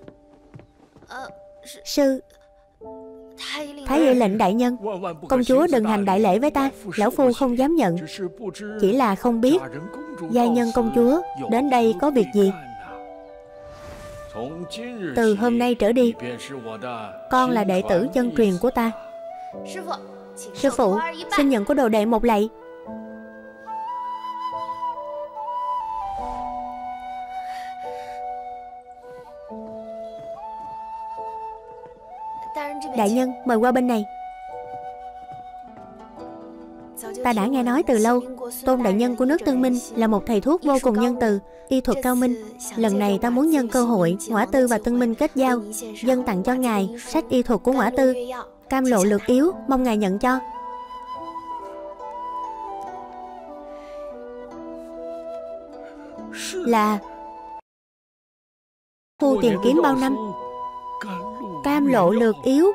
Sư. Thái y lệnh đại nhân Công chúa đừng hành đại lễ với ta Lão Phu không dám nhận. Chỉ là không biết Gia nhân công chúa Đến đây có việc gì? Từ hôm nay trở đi Con là đệ tử chân truyền của ta. Sư phụ Xin nhận của đồ đệ một lạy Đại nhân, mời qua bên này. Ta đã nghe nói từ lâu, Tôn đại nhân của nước Tân Minh Là một thầy thuốc vô cùng nhân từ, Y thuật cao minh. Lần này ta muốn nhân cơ hội, Ngõa Tư và Tân Minh kết giao Dân tặng cho ngài sách y thuật của Ngõa Tư. Cam lộ lược yếu, Mong ngài nhận cho. Là Phu tìm kiếm bao năm. Cam lộ lược yếu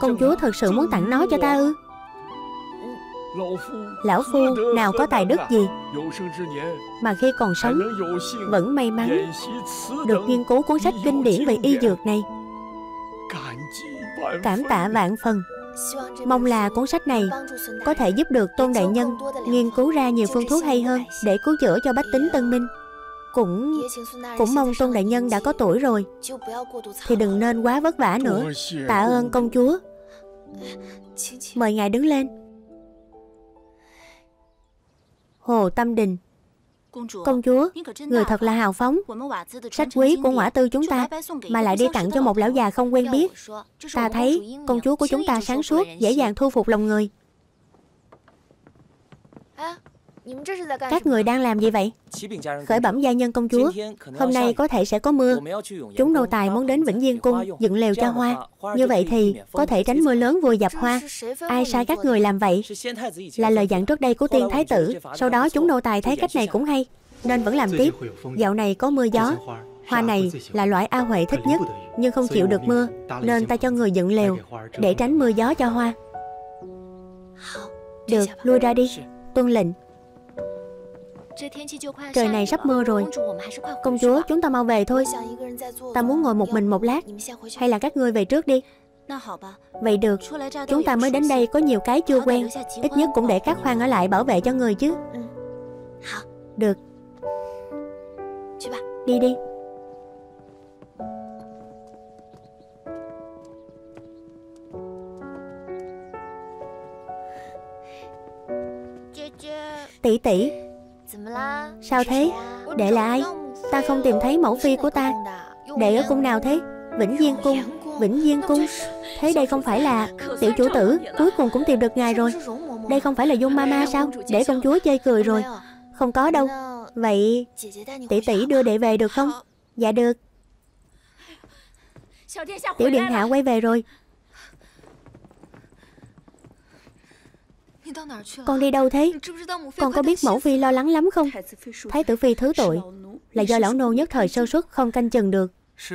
Công chúa thật sự muốn tặng nó cho ta ư? Lão Phu nào có tài đức gì? Mà khi còn sống Vẫn may mắn. Được nghiên cứu cuốn sách kinh điển về y dược này. Cảm tạ vạn phần. Mong là cuốn sách này Có thể giúp được Tôn Đại Nhân Nghiên cứu ra nhiều phương thuốc hay hơn Để cứu chữa cho bách tính Tân Minh cũng cũng mong tôn đại nhân đã có tuổi rồi. Thì đừng nên quá vất vả nữa. Tạ ơn công chúa. Mời ngài đứng lên. Hồ tâm đình. Công chúa, người thật là hào phóng. Sách quý của ngõa tư chúng ta Mà lại đi tặng cho một lão già không quen biết. Ta thấy công chúa của chúng ta sáng suốt Dễ dàng thu phục lòng người các người đang làm gì vậy? Khởi bẩm gia nhân công chúa Hôm nay có thể sẽ có mưa。Chúng nô tài muốn đến Vĩnh Diên Cung Dựng lều cho hoa Như vậy thì có thể tránh mưa lớn vùi dập hoa Ai sai các người làm vậy? Là lời dặn trước đây của tiên thái tử Sau đó chúng nô tài thấy cách này cũng hay Nên vẫn làm tiếp。Dạo này có mưa gió Hoa này là loại A Huệ thích nhất Nhưng không chịu được mưa Nên ta cho người dựng lều Để tránh mưa gió cho hoa Được, lui ra đi。Tuân lệnh Trời này sắp mưa rồi. Công chúa chúng ta mau về thôi. Ta muốn ngồi một mình một lát. Hay là các ngươi về trước đi. Vậy được. Chúng ta mới đến đây có nhiều cái chưa quen. Ít nhất cũng để các khoan ở lại bảo vệ cho người chứ. Được. Đi đi Tỷ tỷ Sao thế? Đệ là ai? Ta không tìm thấy mẫu phi của ta. Đệ ở cung nào thế? Vĩnh Diên Cung. Vĩnh Diên Cung. Thế đây không phải là Tiểu chủ tử. Cuối cùng cũng tìm được ngài rồi. Đây không phải là Dung Mama sao? Để công chúa chơi cười rồi. Không có đâu. Vậy tỷ tỷ đưa đệ về được không? Dạ được. Tiểu điện hạ quay về rồi. Con đi đâu thế? Con có biết mẫu phi lo lắng lắm không? Thái tử phi thứ tội Là do lão nô nhất thời sơ suất không canh chừng được.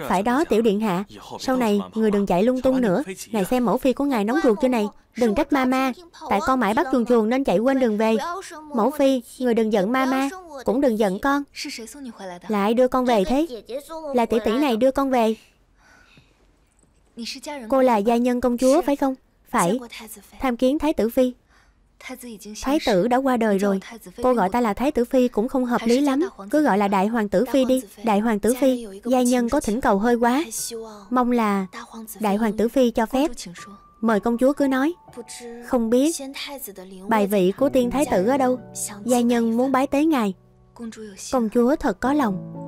Phải đó tiểu điện hạ. Sau này người đừng chạy lung tung nữa. Ngài xem mẫu phi của ngài nóng ruột chưa này? Đừng trách mama Tại con mãi bắt chuồn chuồn nên chạy quên đường về. Mẫu phi Người đừng giận mama Cũng đừng giận con. Lại đưa con về thế. Là tỷ tỷ này đưa con về. Cô là gia nhân công chúa phải không? Phải. Tham kiến thái tử phi Thái tử đã qua đời rồi. Cô gọi ta là Thái tử Phi cũng không hợp lý lắm. Cứ gọi là Đại Hoàng tử Phi đi. Đại Hoàng tử Phi Gia nhân có thỉnh cầu hơi quá. Mong là Đại Hoàng tử Phi cho phép. Mời công chúa cứ nói. Không biết Bài vị của tiên thái tử ở đâu. Gia nhân muốn bái tế ngài. Công chúa thật có lòng